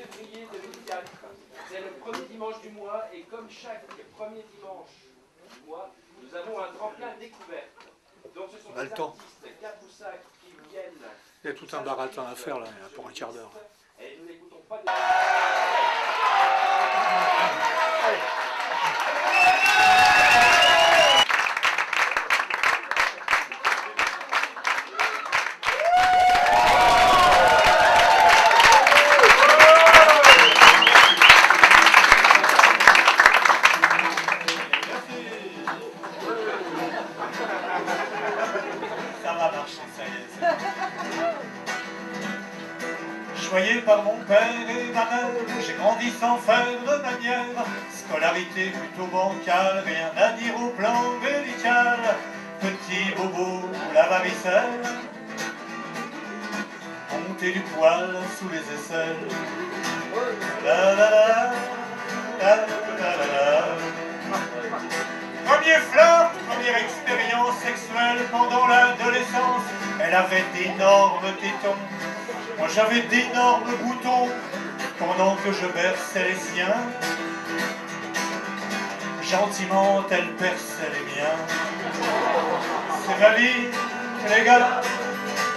février 2004. C'est le premier dimanche du mois et comme chaque premier dimanche du mois, nous avons un tremplin découverte. Donc ce sont des le temps. artistes 4 ou 5 qui viennent. Il y a tout un baratin à faire là, pour un quart d'heure. Et nous n'écoutons pas des... varicelle, monter du poil sous les aisselles. La la la. Premier flirt, première expérience sexuelle pendant l'adolescence. Elle avait d'énormes tétons, moi j'avais d'énormes boutons. Pendant que je berçais les siens, gentiment elle perçait les miens. C'est ma vie, les gars,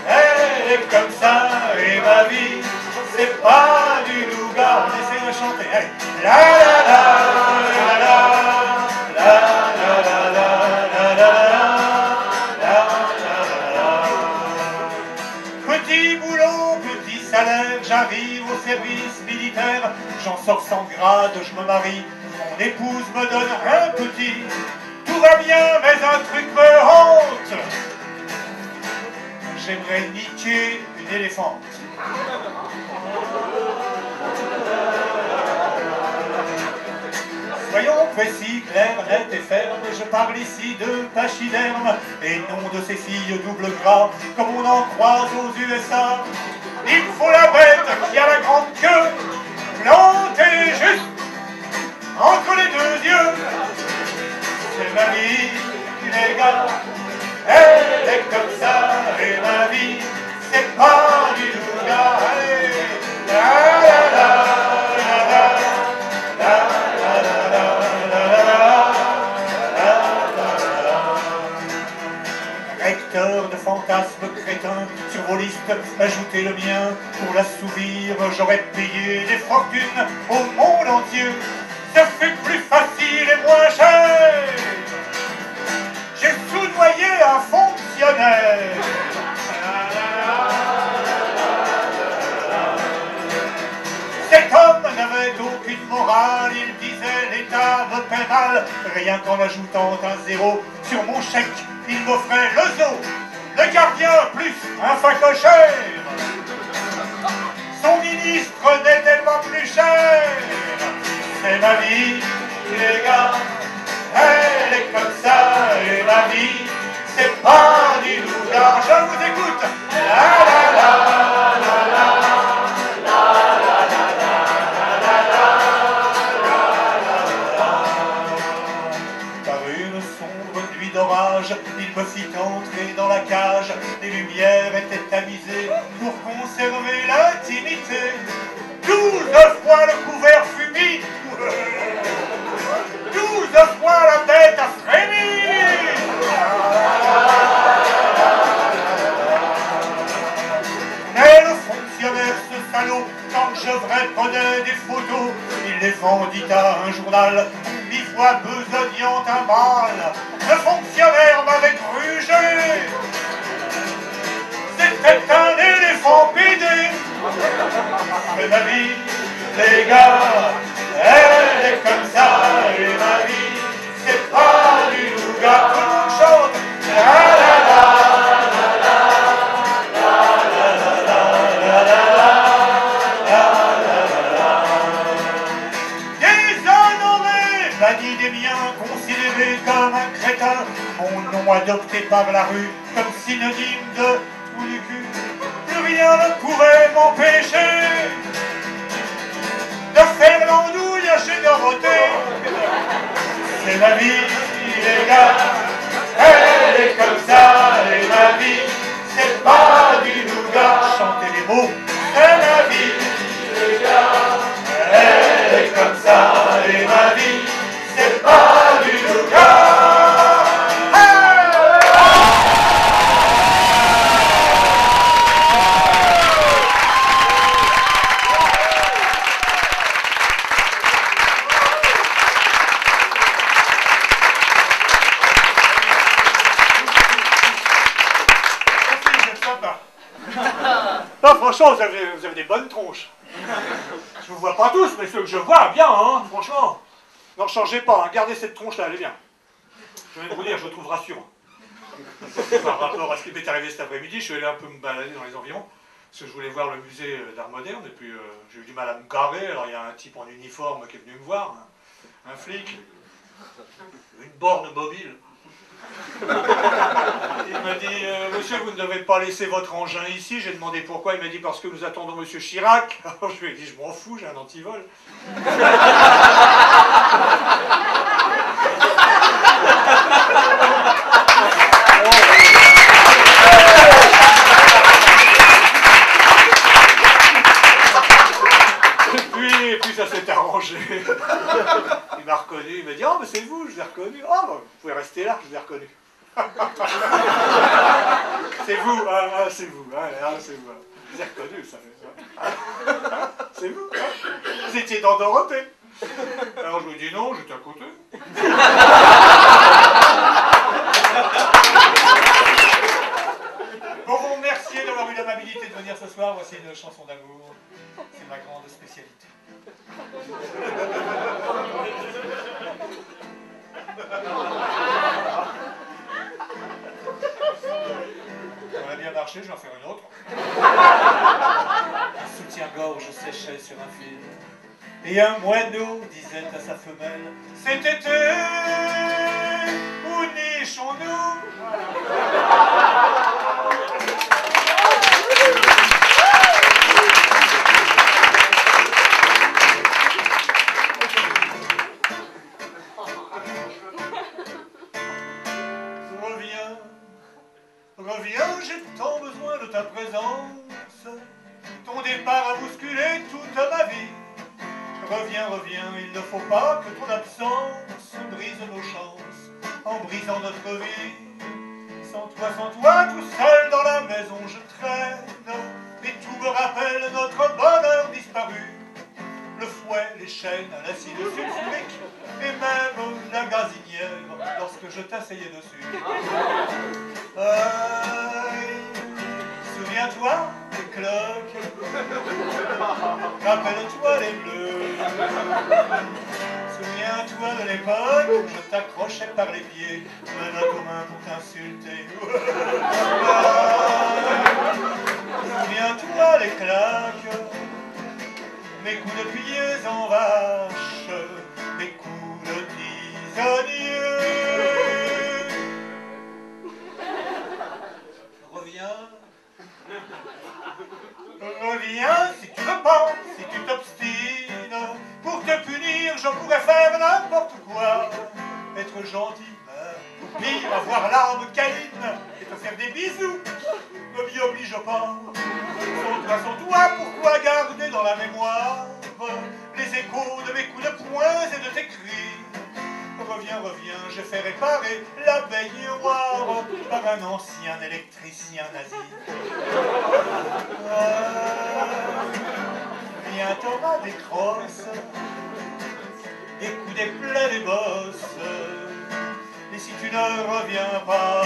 elle est comme ça, et ma vie, c'est pas du nougat. On essaie de chanter, allez. La la la, la la. Petit boulot, petit salaire, j'arrive au service militaire, j'en sors sans grade, je me marie, mon épouse me donne un petit, tout va bien, mais un truc me hante, J'aimerais niquer une éléphante. Soyons précis, clairs, nets et fermes, je parle ici de pachyderme et non de ces filles double gras comme on en croise aux USA. Il faut la bête qui a la grande queue, plantée juste entre les deux yeux. C'est ma vie, les gars, elle est comme ça, et ma vie, c'est pas du nougat. Recteur de fantasmes crétins, sur vos listes, ajoutez le mien. Pour l'assouvir, j'aurais payé des fortunes au monde entier. Ça fait plus Rien qu'en ajoutant un zéro sur mon chèque, il m'offrait le zoo, le gardien plus un facochère. Son ministre n'était pas plus cher. C'est ma vie, par la rue vous avez, des bonnes tronches. Je vous vois pas tous, mais ceux que je vois, bien, hein, franchement. N'en changez pas, hein, gardez cette tronche-là, elle est bien. Je vais vous dire, je trouve rassurant. Par rapport à ce qui m'est arrivé cet après-midi, je suis allé un peu me balader dans les environs, parce que je voulais voir le musée d'art moderne, et puis euh, j'ai eu du mal à me garer, alors il y a un type en uniforme qui est venu me voir, un flic, une borne mobile. Il m'a dit, euh, monsieur, vous ne devez pas laisser votre engin ici. J'ai demandé pourquoi. Il m'a dit, parce que nous attendons monsieur Chirac. Alors je lui ai dit, je m'en fous, j'ai un antivol. Et puis, ça s'est arrangé. Il m'a reconnu, il m'a dit Oh, mais c'est vous, je vous ai reconnu. Oh, rester là, je vous ai reconnu. c'est vous, ah, ah, c'est vous, ah, ah, c'est vous. Je vous ai reconnu, ça. c'est vous, hein. vous étiez dans Dorothée. Alors je lui dis non, j'étais à côté. Pour vous remercier d'avoir eu l'amabilité de venir ce soir, voici une chanson d'amour. C'est ma grande spécialité. Ça a bien marché, je vais en faire une autre. Un soutien-gorge séchait sur un fil. Et un moineau disait à sa femelle Cet été, où nichons-nous? Pas que ton absence brise nos chances en brisant notre vie. Sans toi, sans toi, tout seul dans la maison je traîne. Et tout me rappelle notre bonheur disparu. Le fouet, les chaînes, l'acide sulfurique et même la gazinière lorsque je t'asseyais dessus. Par les pieds, menottes aux mains pour t'insulter. Souviens-toi les claques, mes coups de pieds en vache, mes coups de tisonnier. Reviens, reviens si tu veux pas, pire, avoir l'arme câline et te faire des bisous. Ne m'y oblige pas. Sans toi, sans toi, pourquoi garder dans la mémoire les échos de mes coups de poing et de tes cris? Reviens, reviens, j'ai fait réparer la baignoire par un ancien électricien nazi. Ah, Viens, t'auras des crosses, des coups des plaies, des bosses. Tu ne reviens pas,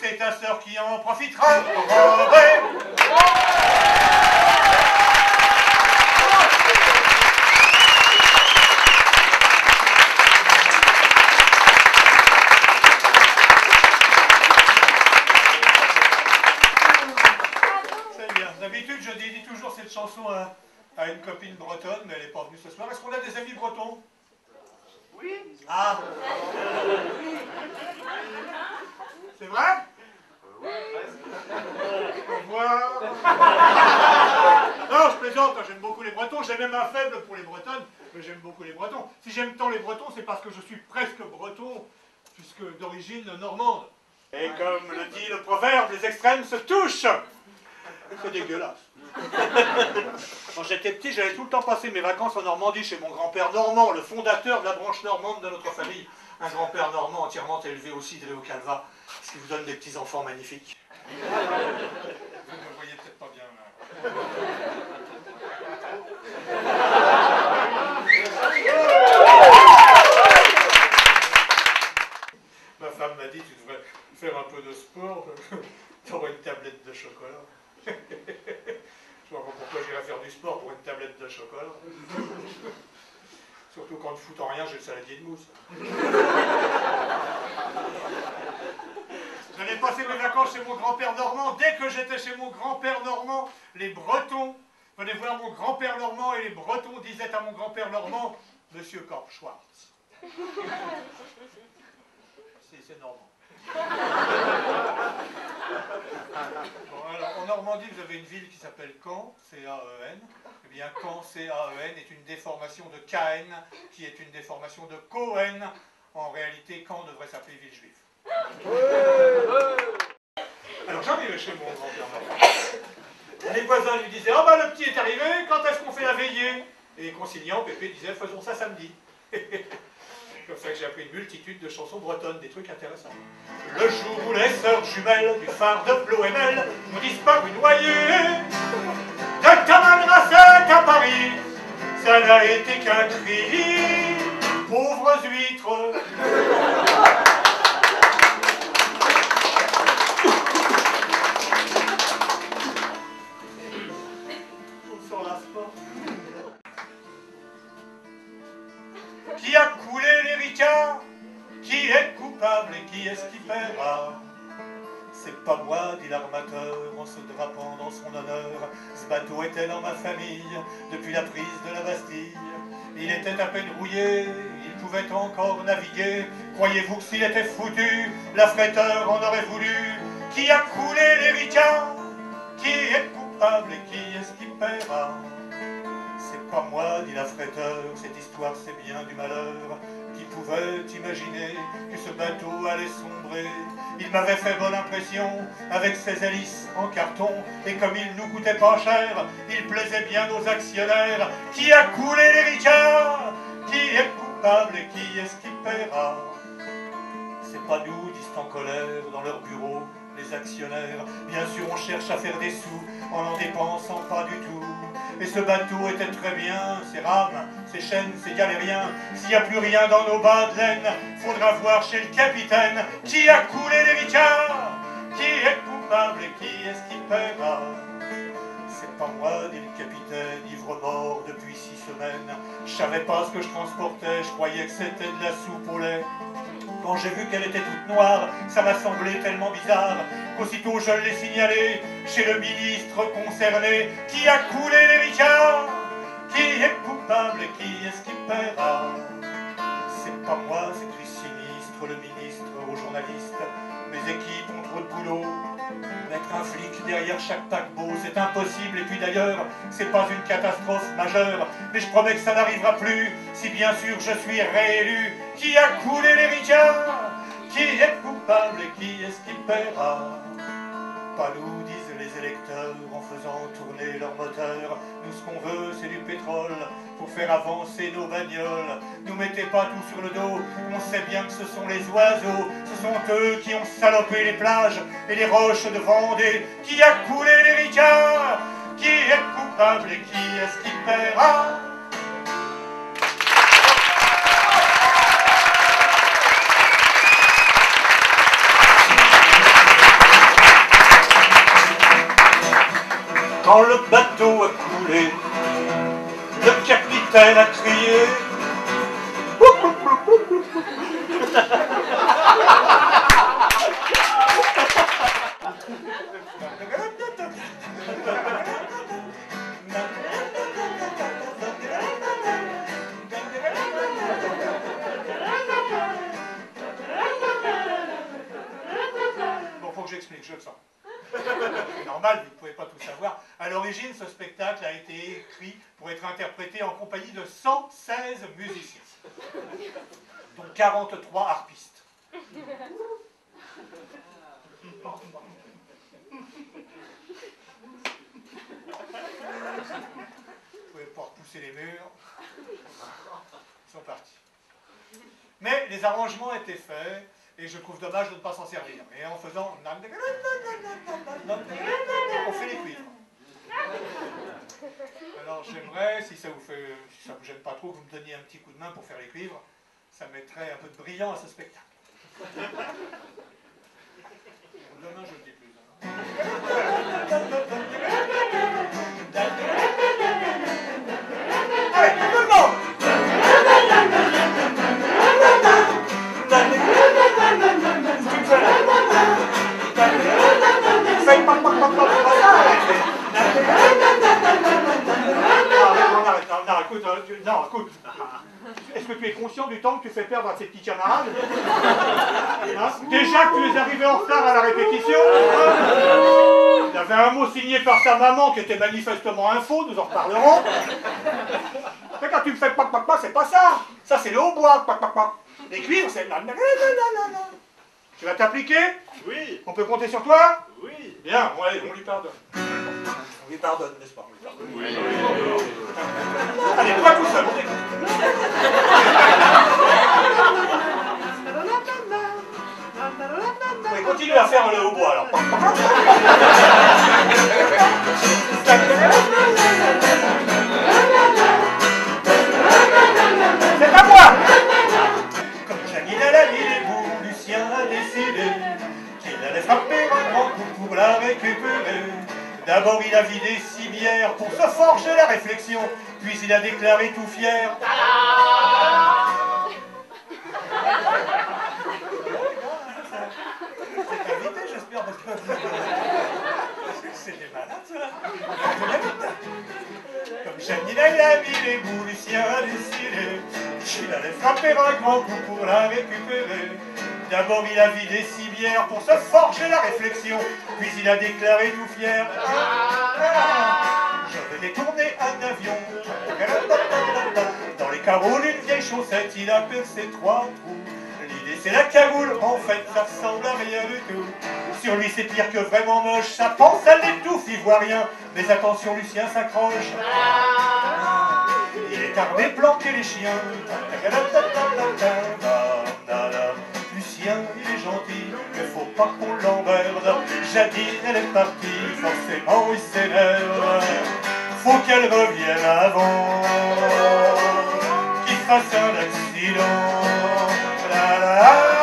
c'est ta sœur qui en profitera rober. C'est bien. D'habitude, je dédie toujours cette chanson à, à une copine bretonne, mais elle n'est pas venue ce soir. Est-ce qu'on a des amis bretons Oui. Ah. C'est vrai Au revoir. Non, je plaisante, hein, j'aime beaucoup les Bretons. J'ai même un faible pour les Bretonnes, mais j'aime beaucoup les Bretons. Si j'aime tant les Bretons, c'est parce que je suis presque breton, puisque d'origine normande. Et comme le dit le proverbe, les extrêmes se touchent. C'est dégueulasse. Quand j'étais petit, j'allais tout le temps passer mes vacances en Normandie chez mon grand-père normand, le fondateur de la branche normande de notre famille. Un grand-père normand entièrement élevé aussi de au Calva, ce qui vous donne des petits-enfants magnifiques. Vous ne me voyez peut-être pas bien là. Ma femme m'a dit, tu devrais faire un peu de sport, tu auras une tablette de chocolat. Je vois pas pourquoi j'irais faire du sport pour une tablette de chocolat. Surtout quand ne foutant rien, j'ai le saladier de mousse. J'allais passer mes vacances chez mon grand-père normand. Dès que j'étais chez mon grand-père normand, les Bretons venaient voir mon grand-père normand et les Bretons disaient à mon grand-père normand, Monsieur Korp Schwartz. C'est normand. Bon, alors, en Normandie, vous avez une ville qui s'appelle Caen, C-A-E-N. Eh bien, Caen, C-A-E-N, est une déformation de Caen, qui est une déformation de Cohen. En réalité, Caen devrait s'appeler Villejuif. Alors, j'arrivais chez mon grand-père. Les voisins lui disaient Ah, bah, le petit est arrivé, quand est-ce qu'on fait la veillée? Et conciliant, Pépé disait Faisons ça samedi. Comme ça que j'ai appris une multitude de chansons bretonnes, des trucs intéressants. Le jour où les sœurs jumelles du phare de Ploemel ont disparu noyées de Tamanrasset à Paris, ça n'a été qu'un cri, pauvres huîtres. À peine rouillé, il pouvait encore naviguer. Croyez-vous que s'il était foutu, la fretteur en aurait voulu? Qui a coulé les Qui est coupable et qui est-ce qui paiera? C'est pas moi, dit la fretteur, cette histoire c'est bien du malheur. Qui pouvait imaginer que ce bateau allait sombrer. Il m'avait fait bonne impression avec ses hélices en carton, et comme il nous coûtait pas cher, il plaisait bien aux actionnaires. Qui a coulé les ricards? Qui est coupable et qui est-ce qui paiera? C'est pas nous, disent en colère dans leur bureau actionnaires. Bien sûr, on cherche à faire des sous en n'en dépensant pas du tout. Et ce bateau était très bien, ses rames, ses chaînes, ses galériens. S'il n'y a plus rien dans nos bas de laine, faudra voir chez le capitaine qui a coulé les ricards, qui est coupable et qui est-ce qui paiera? C'est pas moi, dit le capitaine, ivre mort depuis Je savais pas ce que je transportais, je croyais que c'était de la soupe au lait. Quand j'ai vu qu'elle était toute noire, ça m'a semblé tellement bizarre qu'aussitôt je l'ai signalé chez le ministre concerné qui a coulé les ricards. Qui est coupable et qui est-ce qui paiera C'est pas moi, c'est plus sinistre, le ministre aux journalistes. Mes équipes boulot. Mettre un flic derrière chaque paquebot, c'est impossible. Et puis d'ailleurs, c'est pas une catastrophe majeure. Mais je promets que ça n'arrivera plus, si bien sûr je suis réélu. Qui a coulé les ricards Qui est coupable et qui est-ce qui paiera? Pas nous, disent les électeurs en faisant tourner leur moteur. Nous, ce qu'on veut, c'est du pétrole faire avancer nos bagnoles. Nous mettez pas tout sur le dos, on sait bien que ce sont les oiseaux. Ce sont eux qui ont salopé les plages et les roches de Vendée. Qui a coulé les ricards Qui est coupable et qui est-ce qui paiera? Quand le bateau a coulé, capitaine a crié. Bon, faut que j'explique, je le sens. C'est normal, vous ne pouvez pas tout savoir. À l'origine, ce spectacle a été écrit pour être interprété en compagnie de 116 musiciens, dont 43 harpistes. Vous pouvez pas repousser les murs. Ils sont partis. Mais les arrangements étaient faits et je trouve dommage de ne pas s'en servir. Et en faisant on fait les cuivres. Alors j'aimerais, si ça vous fait, si ça vous gêne pas trop, vous me donniez un petit coup de main pour faire les cuivres. Ça mettrait un peu de brillant à ce spectacle. Demain, je ne dis plus. Allez, le monde Faites Non, non, écoute, euh, tu- non, écoute. Est-ce que tu es conscient du temps que tu fais perdre à ces petits camarades Hein Déjà que tu es arrivé en retard à la répétition, hein il y avait un mot signé par sa maman qui était manifestement un faux, nous en reparlerons. Mais quand tu me fais pac pac pac, c'est pas ça. Ça c'est le hautbois, pac pac pac. Les cuivres, c'est... Tu vas t'appliquer? Oui, On peut compter sur toi? Oui. Bien, bon, allez, on lui pardonne. On lui pardonne, n'est-ce pas? On lui pardonne. Allez, toi tout seul, on t'écoute. Oui, continue à faire le hautbois alors. C'est à moi Comme Janine a la dit les bouts, Lucien a décidé qu'il allait frapper un grand coup pour la récupérer. D'abord il a vidé six bières pour se forger la réflexion, puis il a déclaré tout fier. C'est invité, j'espère, parce que c'est des. Comme Janina il a mis les bouts, Lucien a décidé qu'il allait frapper un grand coup pour la récupérer. D'abord il a vidé six pour se forger la réflexion, puis il a déclaré tout fier. Je vais détourner un avion. Dans les carreaux d'une vieille chaussette, il a percé trois trous. L'idée c'est la cagoule, en fait ça ressemble à rien du tout. Sur lui c'est pire que vraiment moche, ça pense à l'étouffe, il voit rien. Mais attention, Lucien s'accroche. Il est armé, planqué les chiens. Pas l'emmerde. Jadine, elle est partie, forcément il s'énerve. Faut qu'elle revienne avant qu'il fasse un accident. La la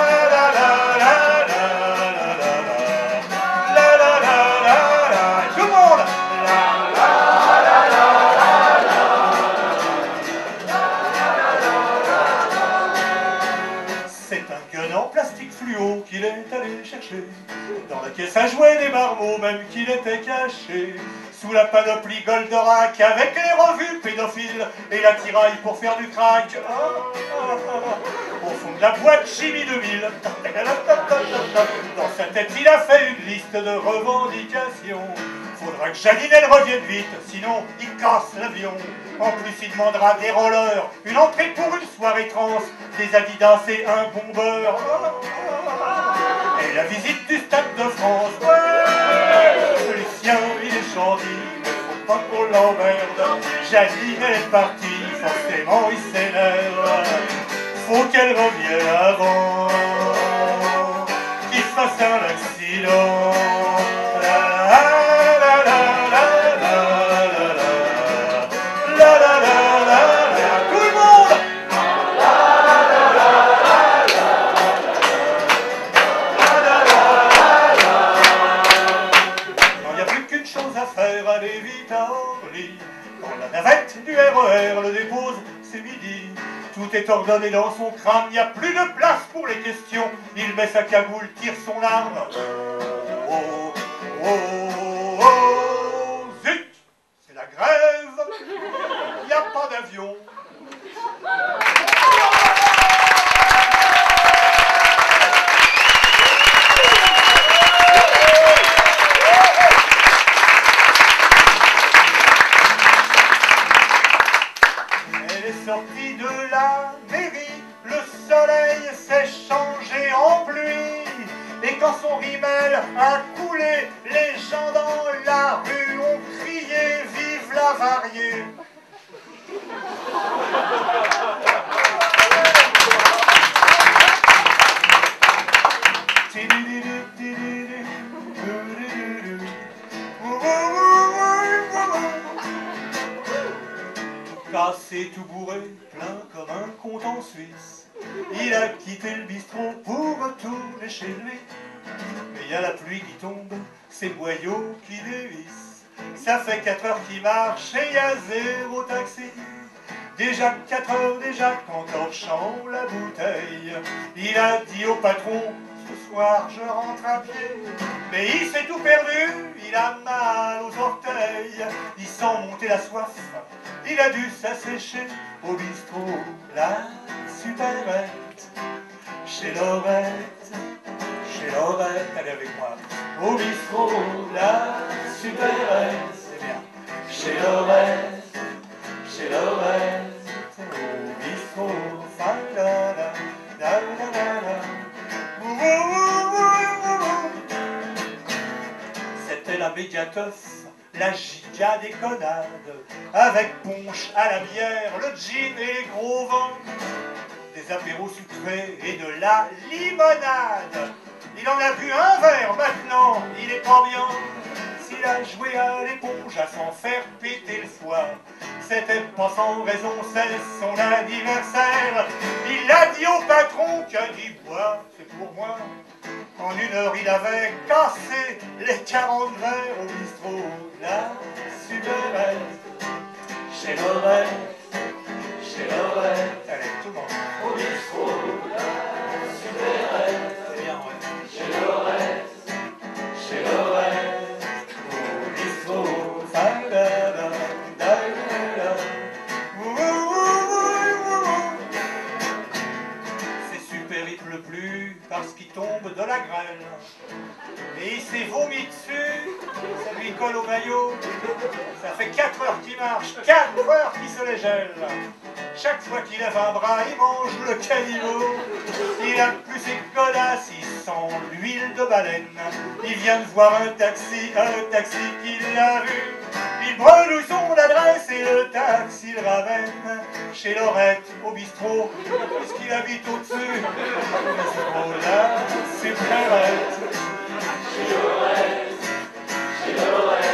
Caisse à jouer des marmots même qu'il était caché Sous la panoplie Goldorak avec les revues pédophiles Et la tiraille pour faire du crack. Ah, ah, ah. Au fond de la boîte Jimmy 2000 Dans sa tête il a fait une liste de revendications Faudra que Janine elle revienne vite, sinon il casse l'avion. En plus il demandera des rollers, une entrée pour une soirée trans, des Adidas et un bombeur. Et la visite du Stade de France. Ouais Lucien il est gentil, faut pas qu'on l'emmerde. Janine elle est partie, forcément il s'énerve. Faut qu'elle revienne avant qu'il fasse un accident. Est ordonné dans son crâne, il n'y a plus de place pour les questions. Il met sa cagoule, tire son arme. Oh, oh, oh, oh, zut C'est la grève Il n'y a pas d'avion. heart a quitté le bistrot pour retourner chez lui. Mais il y a la pluie qui tombe, ces boyaux qui dévissent. Ça fait 4 heures qu'il marche et il y a zéro taxi. Déjà 4 heures déjà quand chante la bouteille. Il a dit au patron, ce soir je rentre à pied. Mais il s'est tout perdu, il a mal aux orteils. Il sent monter la soif, il a dû s'assécher au bistrot. La supérette, chez Lorette, chez Lorette, allez avec moi. Au bistrot, la supérette, c'est bien. Chez Lorette, chez Lorette, au bistrot, la la, la la. C'était la médiateuf, la giga des connades, avec punch à la bière, le gin et gros vents, des apéros sucrés et de la limonade. Il en a bu un verre maintenant, il est bien. S'il a joué à l'éponge à s'en faire péter le foie, c'était pas sans raison, c'est son anniversaire. Il a dit au patron qu'a dit bois, c'est pour moi. En une heure, il avait cassé les 40 verres au bistrot. La supérette, chez Lorette, chez Lorette. Allez, tout le monde. Grêle. Et il s'est vomi dessus, ça lui colle au maillot. Ça fait 4 heures qu'il marche, 4 heures qu'il se les. Chaque fois qu'il lève un bras, il mange le caniveau. Il a plus ses il sent l'huile de baleine. Il vient de voir un taxi, un taxi qui l'a vu. Il bredouille et le taxi le ramène chez Lorette au bistrot, puisqu'il habite au-dessus? Au bistrot là, c'est Lorette. Chez Lorette, chez Lorette,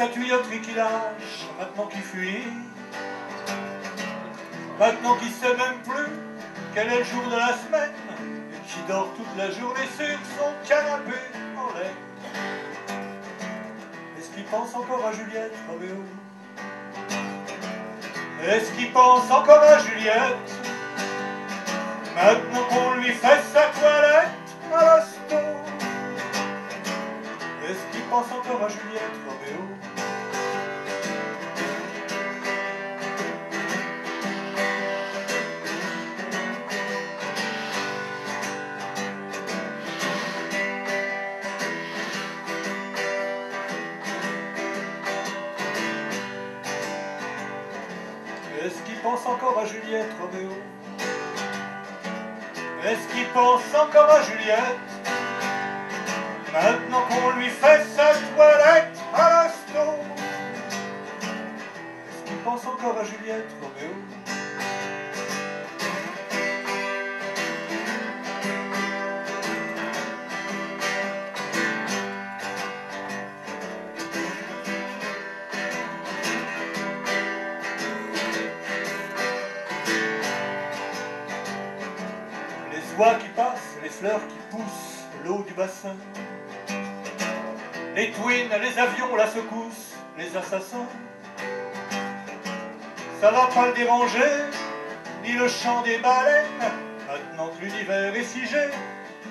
sa tuyauterie qui lâche, maintenant qu'il fuit. Maintenant qu'il sait même plus quel est le jour de la semaine. Et qui dort toute la journée sur son canapé en laine. Est-ce qu'il pense encore à Juliette, Roméo? Est-ce qu'il pense encore à Juliette? Maintenant qu'on lui fait sa toilette à l'hosto pense encore à Juliette, Roméo. Est-ce qu'il pense encore à Juliette, Roméo? Est-ce qu'il pense encore à Juliette? Maintenant qu'on lui fait sa toilette à l'hosto Est-ce qu'il pense encore à Juliette, Roméo? Les oies qui passent, les fleurs qui poussent, l'eau du bassin. Les twins, les avions, la secousse, les assassins. Ça va pas le déranger, ni le chant des baleines, maintenant que l'univers est figé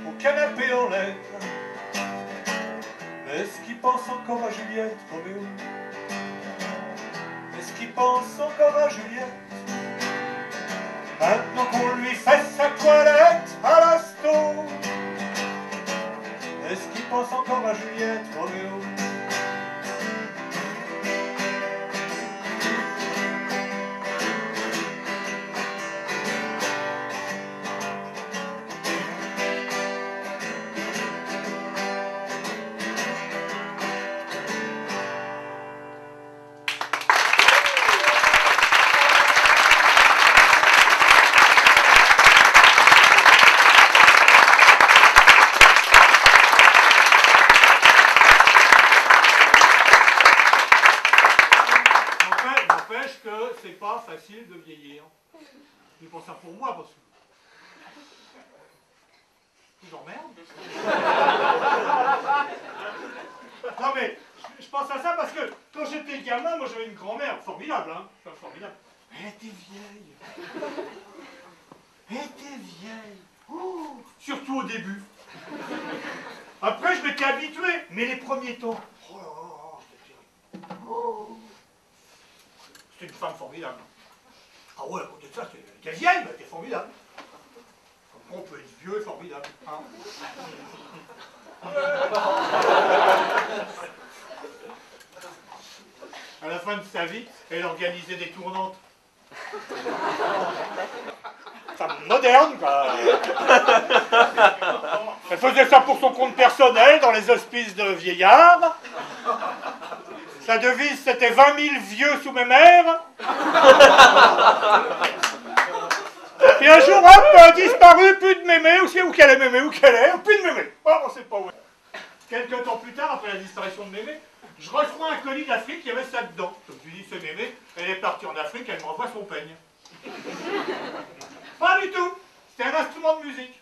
au canapé en laine. Est-ce qu'il pense encore à Juliette, Roméo Est-ce qu'il pense encore à Juliette? Maintenant qu'on lui fait sa toilette à l'hosto Est-ce qu'il pense encore à Juliette, Roméo Je dis pas ça pour moi, parce que. Je vous emmerde. Non mais, je- pense à ça parce que quand j'étais gamin, moi j'avais une grand-mère formidable, hein. Formidable. Elle était vieille. Elle était vieille. Surtout au début. Après, je m'étais habitué, mais les premiers temps. Oh là là, c'était terrible. Oh. C'était une femme formidable. Ah ouais, à côté de ça, mais elle était formidable. Comme on peut être vieux et formidable. hein. à la fin de sa vie, elle organisait des tournantes. Femme moderne, quoi. Elle faisait ça pour son compte personnel dans les hospices de vieillards. Sa devise, c'était 20 000 vieux sous mes mères. Et un jour, hop, a disparu, plus de mémé, c'est- où qu'elle est mémé, où qu'elle est, plus de mémé. Oh, on sait pas où. Quelques temps plus tard, après la disparition de mémé, je reçois un colis d'Afrique, il y avait ça dedans. Je me suis dit, c'est mémé, elle est partie en Afrique, elle m'envoie son peigne. Pas du tout, c'était un instrument de musique.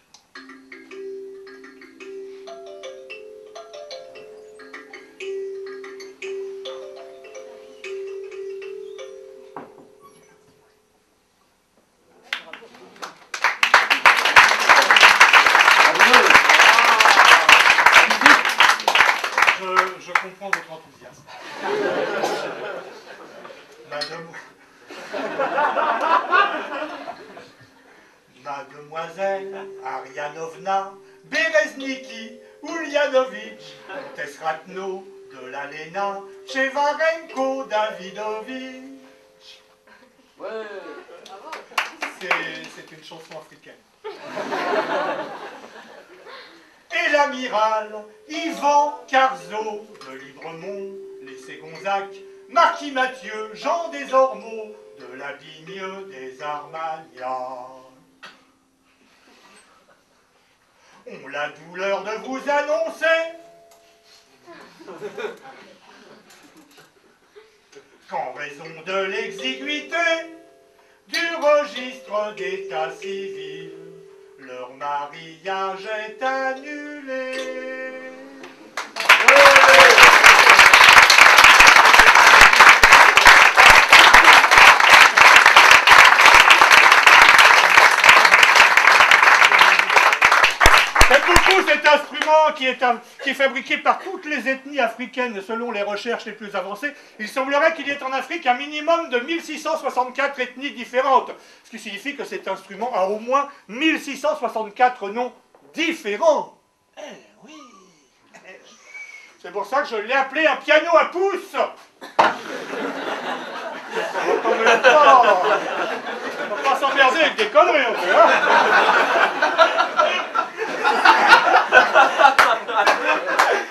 Douleur de vous annoncer qu'en raison de l'exiguïté du registre d'état civil, leur mariage est annulé. J'aime beaucoup cet instrument qui est, fabriqué par toutes les ethnies africaines selon les recherches les plus avancées. Il semblerait qu'il y ait en Afrique un minimum de 1664 ethnies différentes, ce qui signifie que cet instrument a au moins 1664 noms différents. Eh oui C'est pour ça que je l'ai appelé un piano à pouce On ne va pas, pas s'emmerder avec des conneries, on fait, hein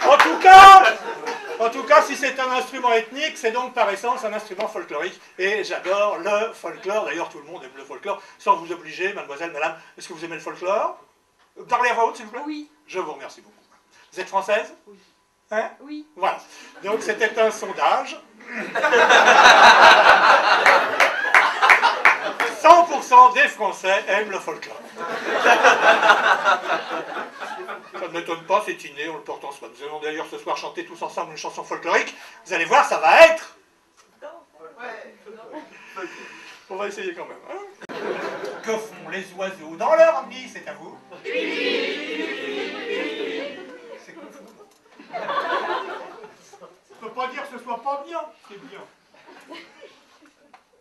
En tout cas, en tout cas, si c'est un instrument ethnique, c'est donc par essence un instrument folklorique. Et j'adore le folklore. D'ailleurs, tout le monde aime le folklore, sans vous obliger, mademoiselle, madame. Est-ce que vous aimez le folklore? Parlez à voix haute, s'il vous plaît. Oui, Je vous remercie beaucoup. Vous êtes française? Oui. Hein? Oui. Voilà. Donc c'était un sondage. 100% des Français aiment le folklore. Ça ne m'étonne pas, c'est inné, on le porte en soi. Nous allons d'ailleurs ce soir chanter tous ensemble une chanson folklorique. Vous allez voir, ça va être. On va essayer quand même. hein. que font les oiseaux dans leur nid? C'est à vous. C'est confus. On peut pas dire que ce soit pas bien, c'est bien.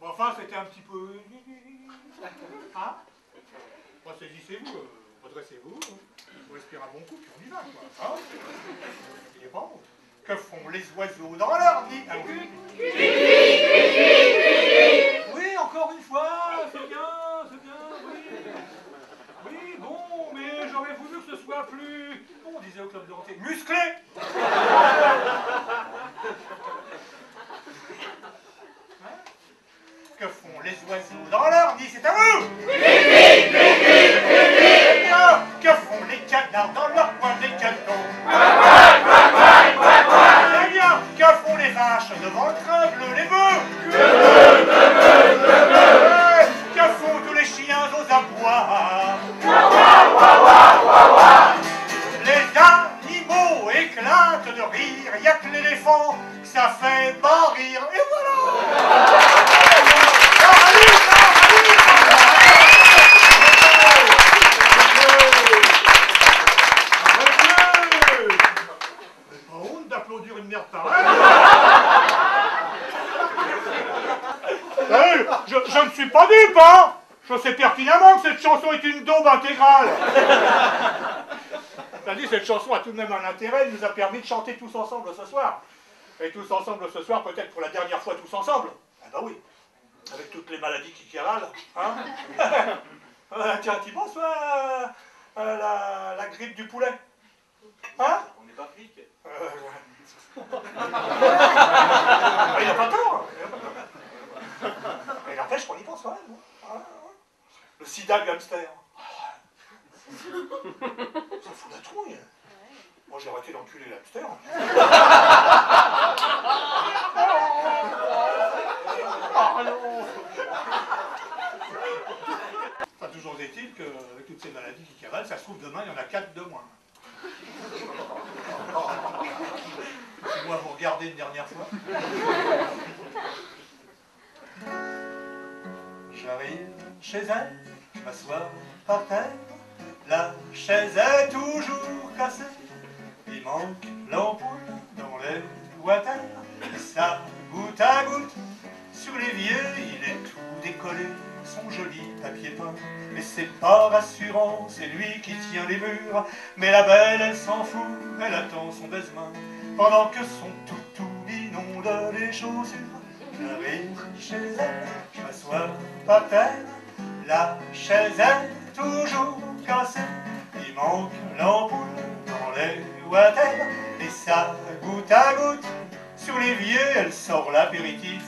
Bon, enfin, c'était un petit peu. Hein? Bon, saisissez-vous, euh, redressez-vous, vous respirez un bon coup, puis on y va, quoi. Hein pas bon. Que font les oiseaux dans leur Ah oui. Oui, encore une fois, c'est bien, c'est bien, oui. Oui, bon, mais j'aurais voulu que ce soit plus. On disait au club de rentrée Musclé Hein Que font les oiseaux dans leur C'est à vous Que font les canards dans leur coin des canons Eh bien, que font les vaches devant le train bleu, les bœufs? Eh, Que font tous les chiens aux abois? Les animaux éclatent de rire, y a que l'éléphant, ça fait pas rire. Et voilà Arrêtez Pas honte d'applaudir une merde pareille Hey, je, ne suis pas dupe, hein Je sais pertinemment que cette chanson est une daube intégrale T'as dit, cette chanson a tout de même un intérêt, elle nous a permis de chanter tous ensemble ce soir. Et tous ensemble ce soir, peut-être pour la dernière fois tous ensemble. Ah bah oui, avec toutes les maladies qui cavalent. Hein Euh, tiens, tu penses, à, à la, la grippe du poulet Hein? On n'est pas flic. Euh, ouais. Ah, il n'a pas tort il a pas tort. Mais n'empêche qu'on y pense quand même. hein. Ah, ouais. Le Pendant que son toutou inonde les chaussures. J'arrive chez elle, je m'assois par terre. La chaise est toujours cassée. Il manque l'ampoule dans les water. Et ça, goutte à goutte, sur l'évier, elle sort l'apéritif.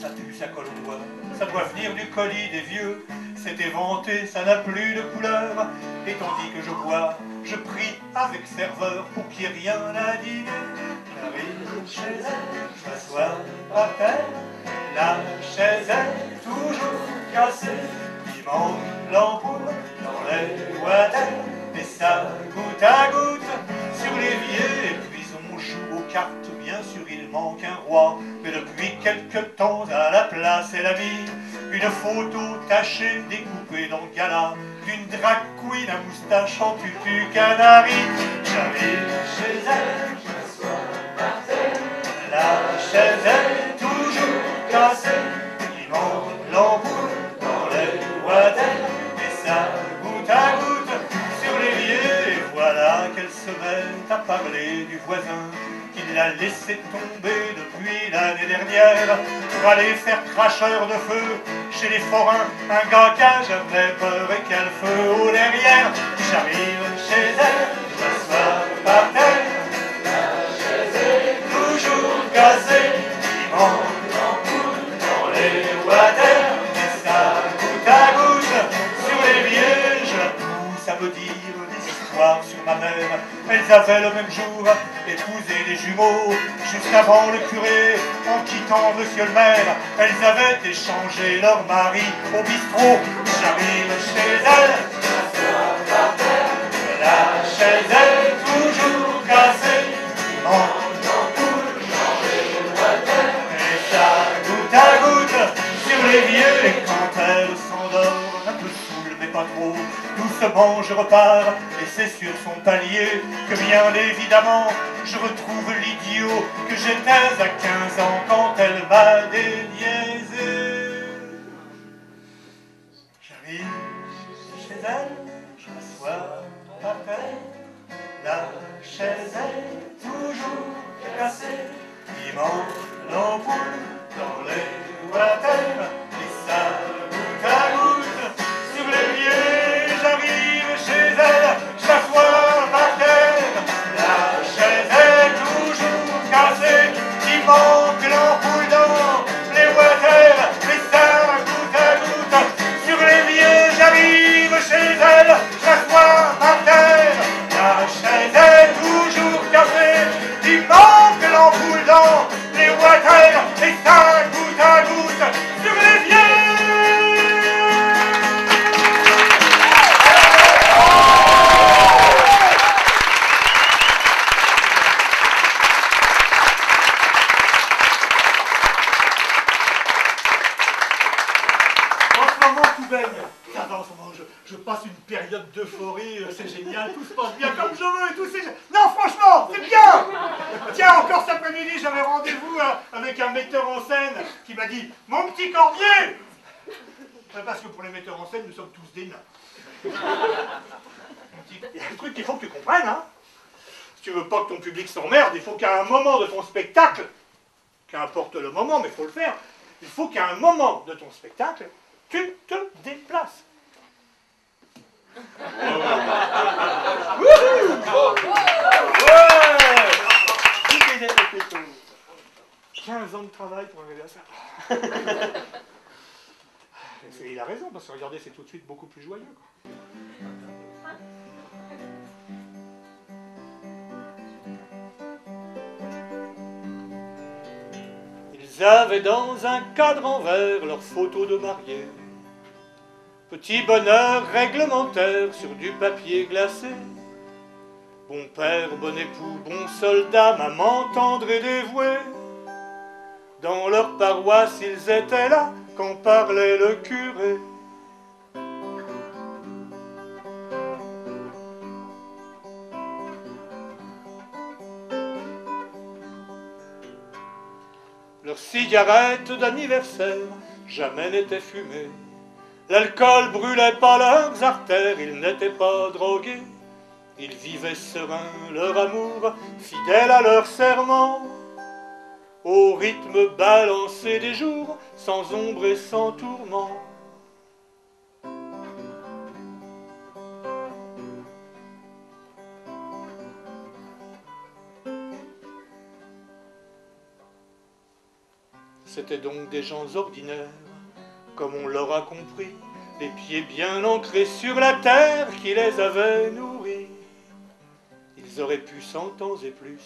Ça pue, ça colle au doigt. Ça doit venir du colis des vieux. C'est éventé, ça n'a plus de couleur. Et tandis que je bois, je prie avec serveur pour qu'il n'y ait rien à dîner. J'arrive chez elle, je m'assois par terre. La chaise est toujours cassée. Il manque dans les water. Et ça goutte à goutte sur l'évier. Et puis on joue aux cartes, bien sûr manque roi. Mais depuis quelque temps à la place elle a mis une photo tachée, découpée dans le gala d'une drag à moustache en tutu canari. J'arrive chez elle, je m'assois par terre. La chaise est toujours cassée. Il manque l'ampoule dans les water. Et ça goutte à goutte sur l'évier. Et voilà qu'elle se met à parler du voisin qu'il a laissé tomber depuis l'année dernière pour aller faire cracheur de feu chez les forains. Un gars qui a jamais peur et qui a le feu au derrière. J'arrive chez elle, je m'assois par terre. La toujours cassée. Il manque l'ampoule dans les water. Et ça goutte à goutte sur. Je la pousse à me dire des histoires sur ma mère. Elles avaient le même jour épousé des jumeaux. Juste avant le curé, en quittant monsieur le maire, elles avaient échangé leur mari au bistrot. J'arrive chez elles. La chaise est toujours cassée. L'évier. Et quand elle s'endort, un peu saoule mais pas trop, doucement je repars. Et c'est sur son palier que bien évidemment je retrouve l'idiot que j'étais à 15 ans quand elle m'a déniaisé. J'arrive chez elle, je m'assois par terre. La chaise est toujours cassée. Il manque l'ampoule dans les water. Et ça ça d'euphorie, euh, c'est génial, tout se passe bien comme je veux et tout, c'est... Non, franchement, c'est bien Tiens, encore cet après-midi, j'avais rendez-vous euh, avec un metteur en scène qui m'a dit « Mon petit cordier !» Parce que pour les metteurs en scène, nous sommes tous des nains. Il y a un truc qu'il faut que tu comprennes, hein Si tu veux pas que ton public s'emmerde, il faut qu'à un moment de ton spectacle, qu'importe le moment, mais il faut le faire, il faut qu'à un moment de ton spectacle, tu te déplaces. Ouais 15 ans de travail pour arriver à ça. Il a raison, parce que regardez, c'est tout de suite beaucoup plus joyeux. Ils avaient dans un cadre en verre leurs photos de mariés. Petit bonheur réglementaire sur du papier glacé. Bon père, bon époux, bon soldat, maman tendre et dévouée. Dans leur paroisse, ils étaient là quand parlait le curé. Leurs cigarettes d'anniversaire jamais n'étaient fumées. L'alcool brûlait pas leurs artères, ils n'étaient pas drogués. Ils vivaient sereins leur amour, fidèles à leur serment. Au rythme balancé des jours, sans ombre et sans tourment. C'étaient donc des gens ordinaires, comme on l'aura compris, les pieds bien ancrés sur la terre qui les avait nourris. Ils auraient pu cent ans et plus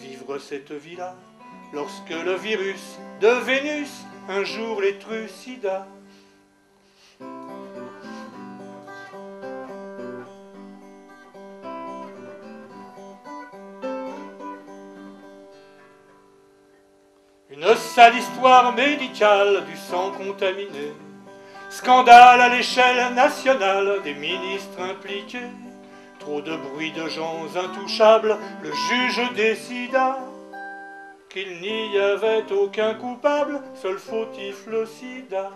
vivre cette vie-là, lorsque le virus de Vénus un jour les trucida. Une sale histoire médicale du sang contaminé. Scandale à l'échelle nationale des ministres impliqués. Trop de bruit de gens intouchables, le juge décida qu'il n'y avait aucun coupable, seul fautif le sida.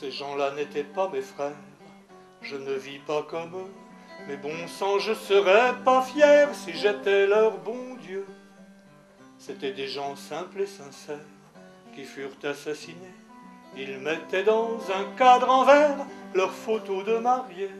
Ces gens-là n'étaient pas mes frères, je ne vis pas comme eux, mais bon sang, je serais pas fier si j'étais leur bon Dieu. C'étaient des gens simples et sincères qui furent assassinés. Ils mettaient dans un cadre en verre leurs photos de mariés.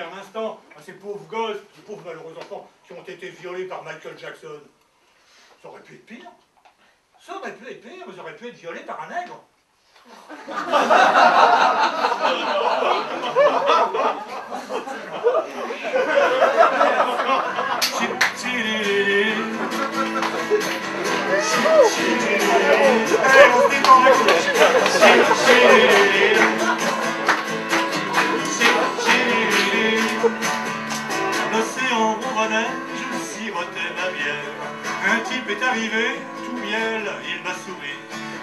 Un instant à ces pauvres gosses, ces pauvres malheureux enfants qui ont été violés par Michael Jackson. Ça aurait pu être pire. Ça aurait pu être pire, vous auriez pu être violés par un nègre. Je sirotais ma bière. Un type est arrivé, tout miel, il m'a souri.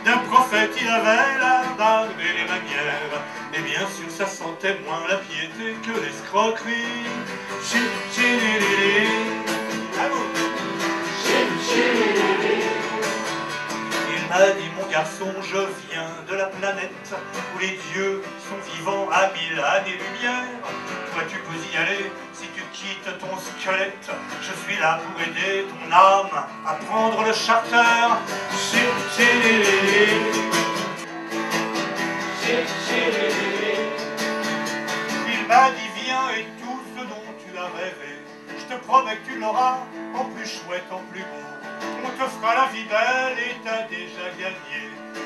D'un prophète, il avait la barbe et les manières. Et bien sûr, ça sentait moins la piété que l'escroquerie. Il m'a dit, mon garçon, je viens de la planète où les dieux sont vivants à mille années-lumière. Toi, tu peux y aller si tu quittes ton squelette. Je suis là pour aider ton âme à prendre le charter. Il m'a dit, viens et tout ce dont tu as rêvé. Je te promets que tu l'auras en plus chouette, en plus beau. On te fera la vie belle et t'as déjà gagné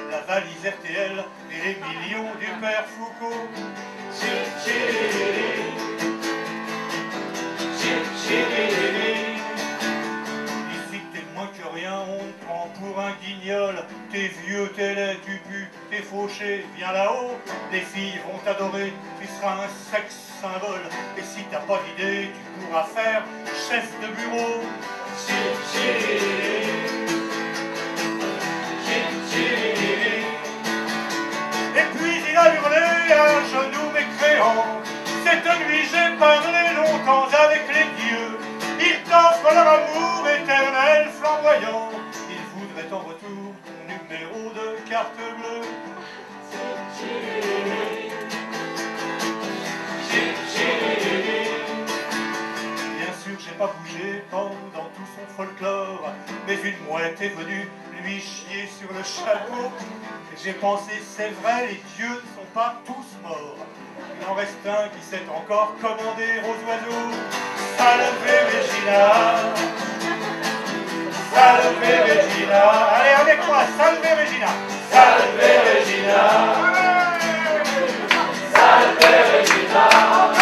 la valise RTL et les millions du père Foucault. Ici t'es moins que rien, on te prend pour un guignol. T'es vieux, t'es laid, tu pues, t'es fauché, viens là-haut. Les filles vont t'adorer, tu seras un sexe symbole. Et si t'as pas d'idée, tu pourras faire chef de bureau. Et puis il a hurlé à genoux mécréants. Cette nuit j'ai parlé longtemps avec les dieux. Ils t'offrent leur amour éternel flamboyant. Ils voudraient en retour ton numéro de carte bleue. Bien sûr, j'ai pas bougé pendant tout son folklore, mais une mouette est venue lui chier sur le chapeau. J'ai pensé, c'est vrai, les dieux ne sont pas tous morts. Il en reste un qui sait encore commander aux oiseaux. Salve Regina, salve Regina. Allez, avec moi, salve Regina, salve Regina. Salve Regina.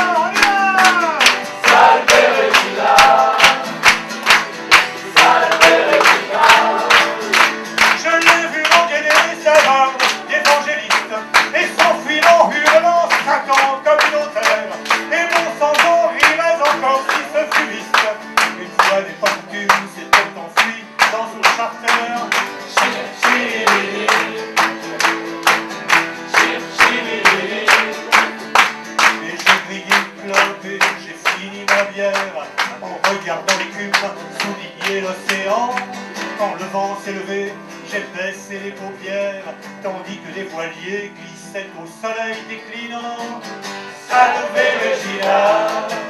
que des voiliers glissaient au soleil déclinant. Salve Regina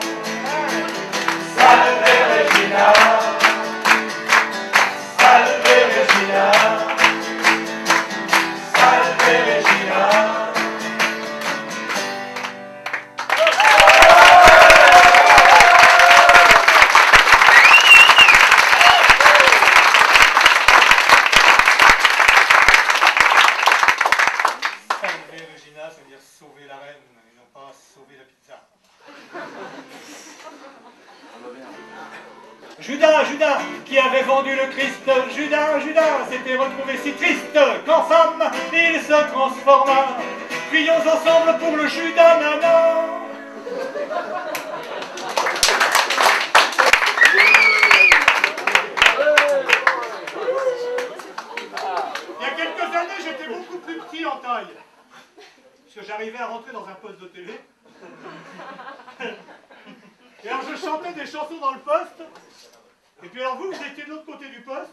côté du poste,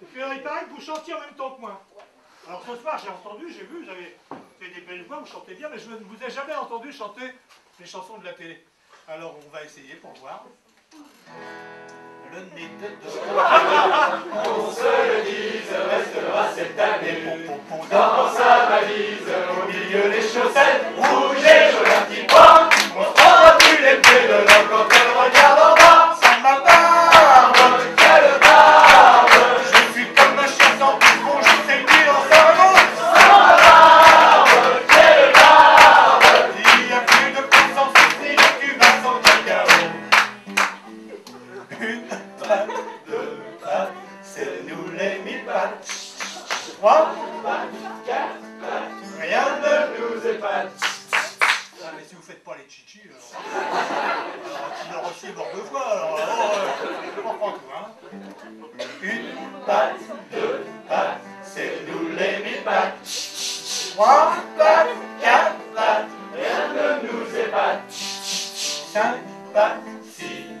et puis euh, il paraît que vous chantiez en même temps que moi. Alors ce soir, j'ai entendu, j'ai vu, vous avez fait des belles voix, vous chantez bien, mais je ne vous ai jamais entendu chanter les chansons de la télé. Alors on va essayer pour voir. Le nez de On se le dise, restera cette année dans sa valise, au milieu des chaussettes rouges et jaunes On se prendra plus les pieds de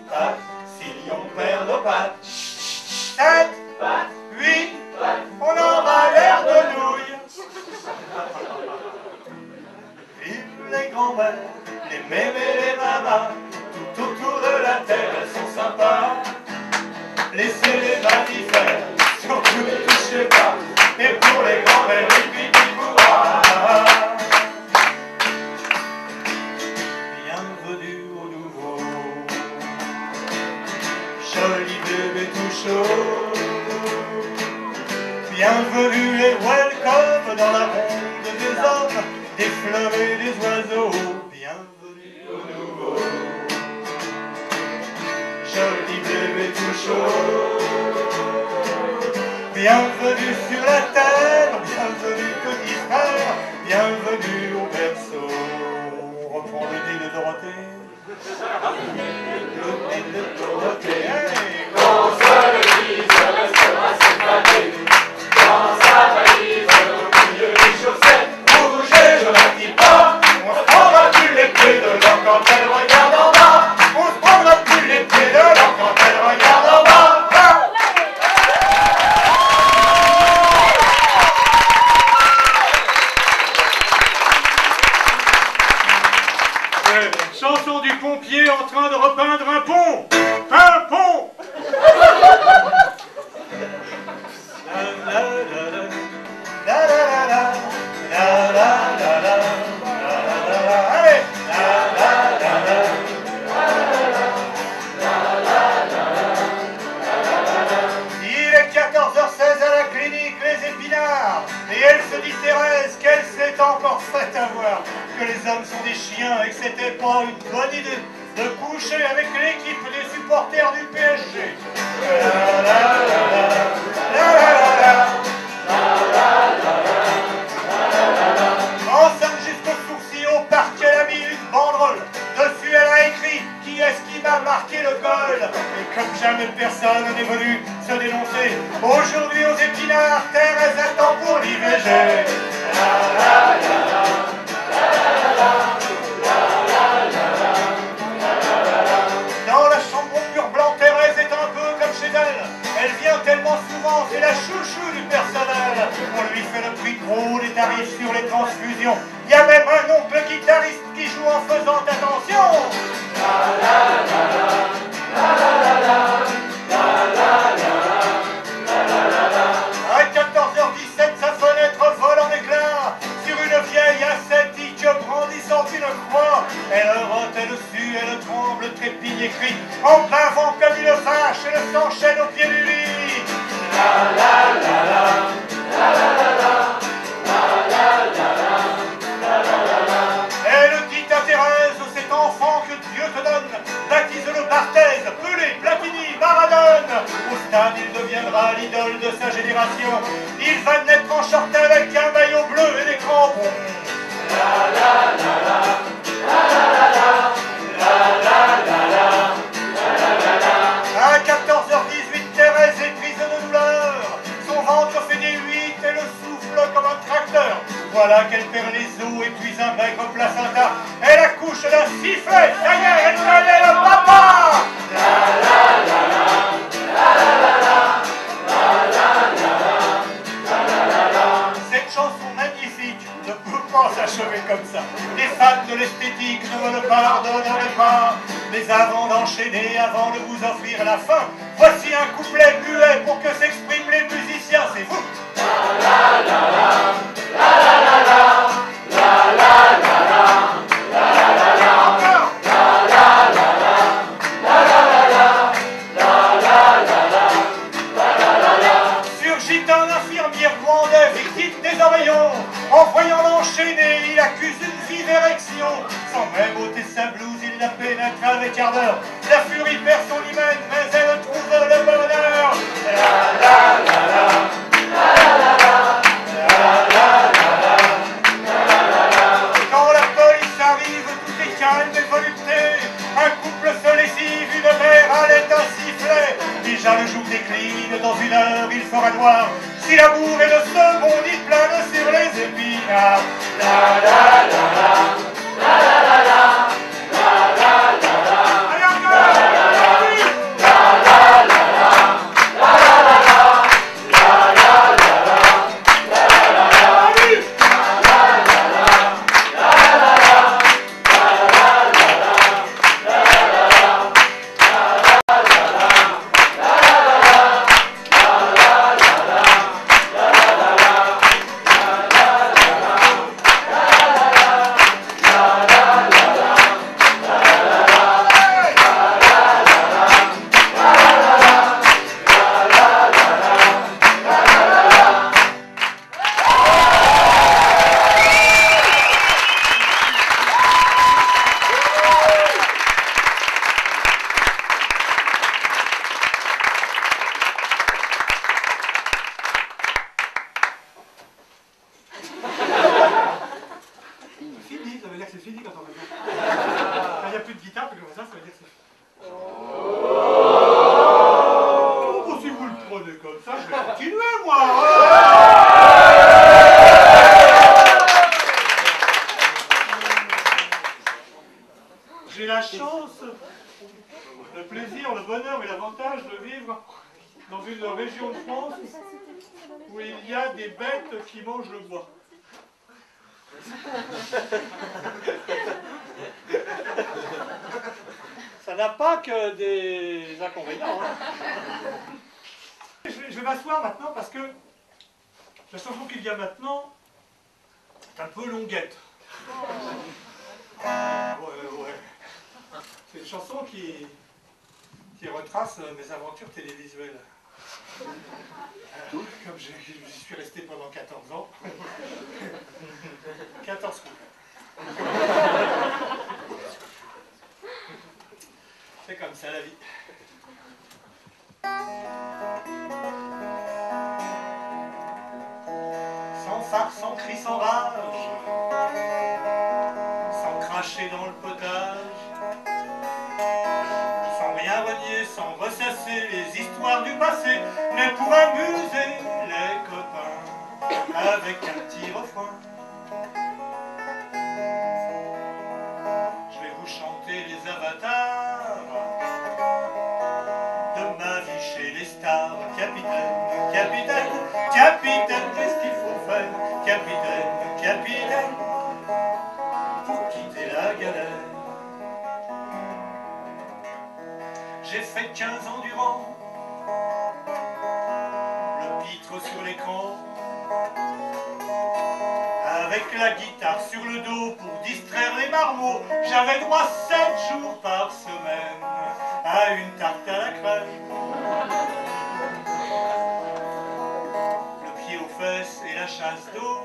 Tac, Sillon, perle, patte. Sept, patte. Huit. On aura l'air de nouilles. Vive les grands-mères, les mémés, les mamans. Tout autour de la terre, elles sont sympas. Laissez les mammifères, surtout ne touchez pas. Bienvenue et welcome dans la ronde des hommes, des fleurs et des oiseaux. Bienvenue au nouveau. Joli bébé tout chaud. Bienvenue sur la terre, bienvenue petit frère, bienvenue au berceau. On reprend le dé de Dorothée. Le de qui on va plus les clés de l'or. Lyon. la fin. Ça n'a pas que des inconvénients. Hein. Je vais, m'asseoir maintenant parce que le chanson qu'il y a maintenant est un peu longuette. Oh. C'est une chanson qui, qui retrace mes aventures télévisuelles. Comme je, je suis resté pendant 14 ans. 14 coups. C'est comme ça la vie. Sans phare, sans cri, sans rage, sans cracher dans le potage, sans rien renier, sans ressasser les du passé n'est pour amuser les copains avec un petit refrain. Je vais vous chanter les avatars de ma vie chez les stars. Capitaine, capitaine, capitaine, qu'est-ce qu'il faut faire? Capitaine, capitaine, pour quitter la galère. J'ai fait 15 ans durant le pitre sur l'écran avec la guitare sur le dos pour distraire les marmots. J'avais droit 7 jours par semaine à une tarte à la crème. Le pied aux fesses et la chasse d'eau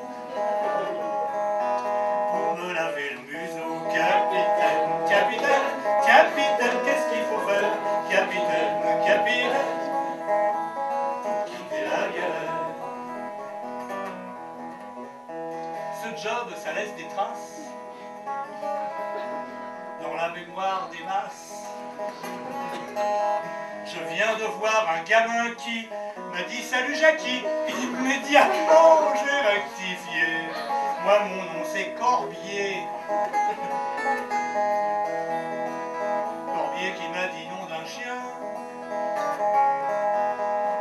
Ça laisse des traces dans la mémoire des masses. Je viens de voir un gamin qui m'a dit salut Jackie. Immédiatement j'ai rectifié. Moi mon nom c'est Corbier. Corbier qui m'a dit nom d'un chien.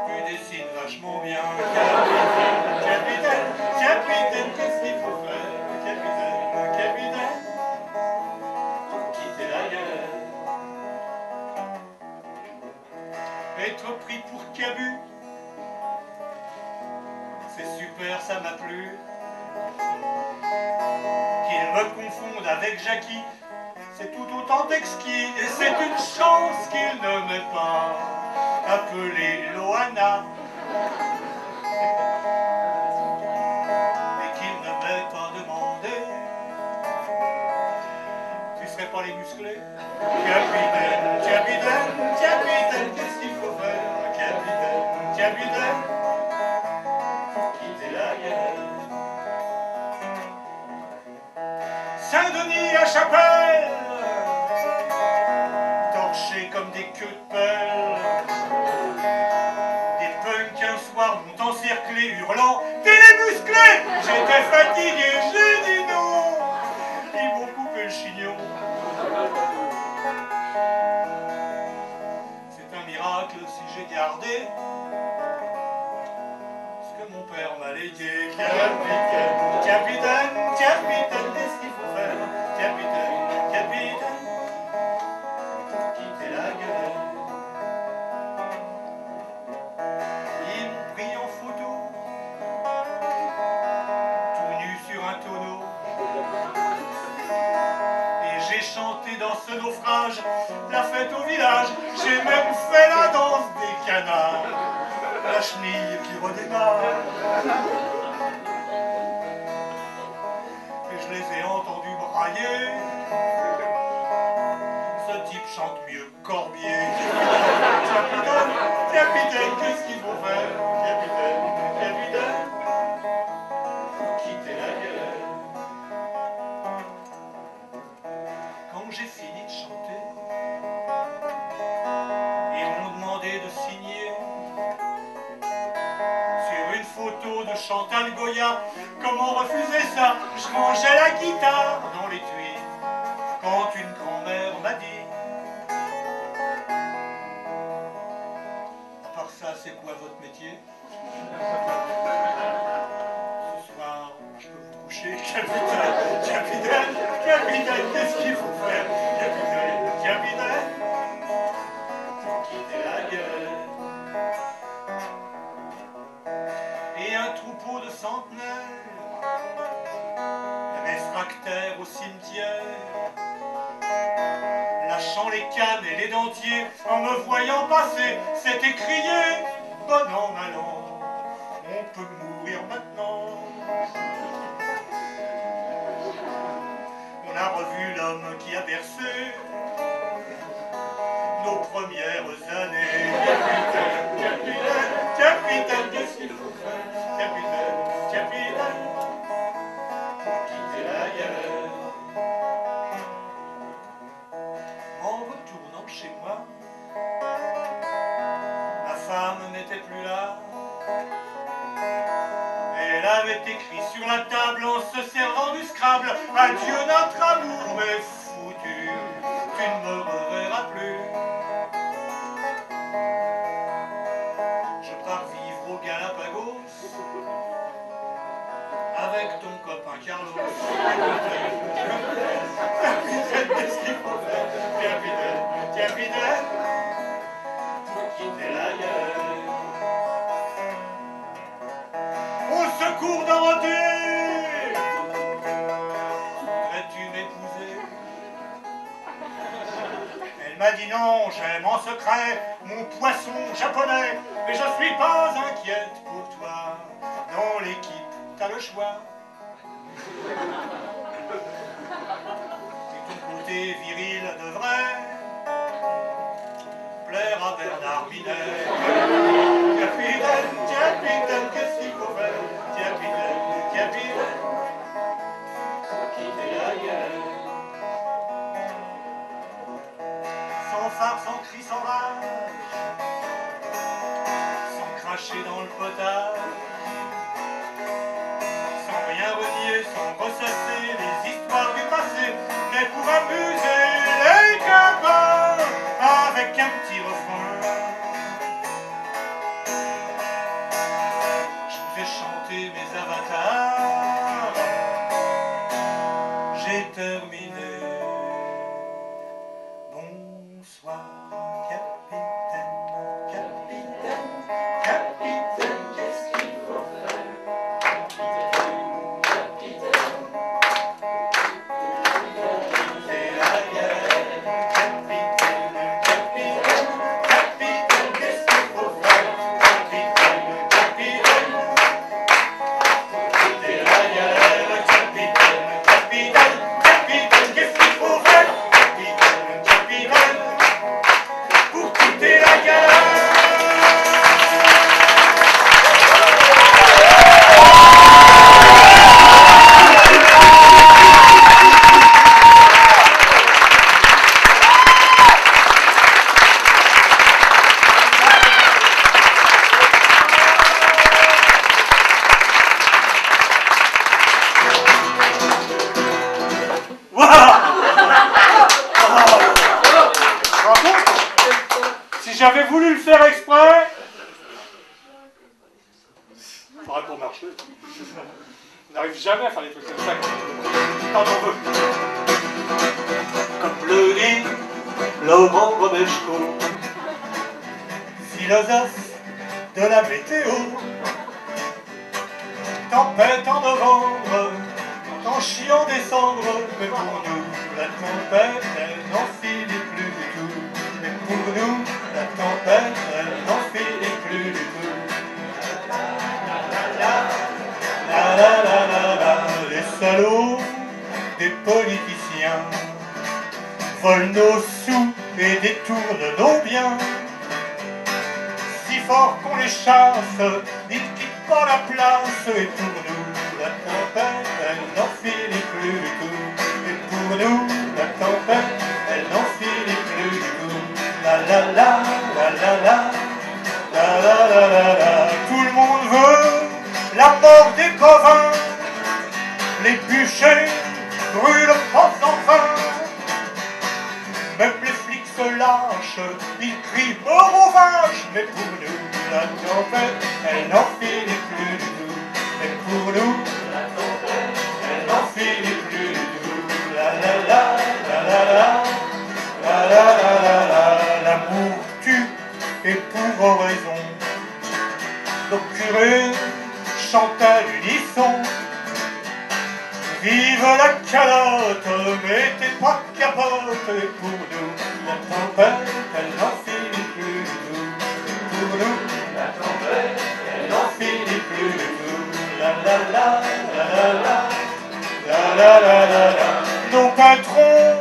Tu dessines vachement bien. Ça m'a plu. Qu'il me confonde avec Jackie, c'est tout autant exquis. Et c'est une chance qu'il ne m'ait pas appelé Loana. Et qu'il ne m'ait pas demandé Tu serais pas les musclés Capitaine, capitaine, capitaine, qu'est-ce qu'il faut faire Capitaine, capitaine, Chapelle, torchés comme des queues de pelle. Des punks un soir m'ont encerclé, hurlant T'es les J'étais fatigué, j'ai dit non Ils m'ont coupé le chignon. C'est un miracle si j'ai gardé ce que mon père m'a légué. La chenille qui redémarre. Et je les ai entendus brailler. Ce type chante mieux que Corbier. Comment refuser ça? Je rangeais la guitare dans l'étui quand une grand-mère m'a dit. À part ça, c'est quoi votre métier? Ce soir, je peux vous coucher, capitaine, capitaine, capitaine, qu'est-ce qu'il faut faire? Au cimetière, lâchant les cannes et les dentiers, en me voyant passer, s'était crié, bon an, mal on peut mourir maintenant. On a revu l'homme qui a bercé nos premières années. Adieu notre amour est foutu, tu ne me reverras plus. Je pars vivre au Galapagos avec ton copain Carlos. Dit non, j'aime en secret mon poisson japonais, mais je suis pas inquiète pour toi. Dans l'équipe, t'as le choix. Et ton côté viril devrait plaire à Bernard Minet. Capitaine, capitaine, qu'est-ce sans rien renier, sans ressasser les histoires du passé, mais pour amuser Nos patrons,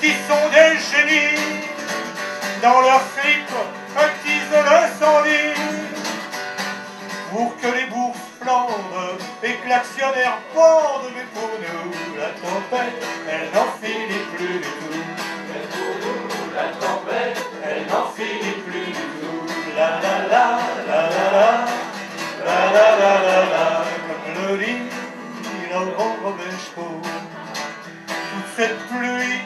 qui sont des génies, dans leur slip, attisent l'incendie pour que les bourses flambent et que l'actionnaire bande. Mais pour nous, la tempête, elle n'en finit plus du tout. Mais pour nous, la tempête, elle n'en finit plus du tout. La la la, la la la, la la la la comme le dit cette pluie,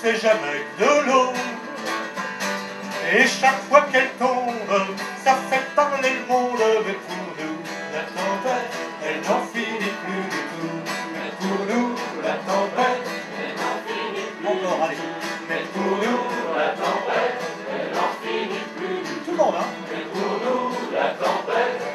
c'est jamais de l'eau. Et chaque fois qu'elle tombe, ça fait parler le monde. Mais pour nous, la tempête, elle n'en finit plus du tout. Mais pour nous, la tempête, elle n'en finit plus. Encore, allez. Mais pour nous, la tempête, elle n'en finit plus du tout. Tout le monde, hein Mais pour nous, la tempête,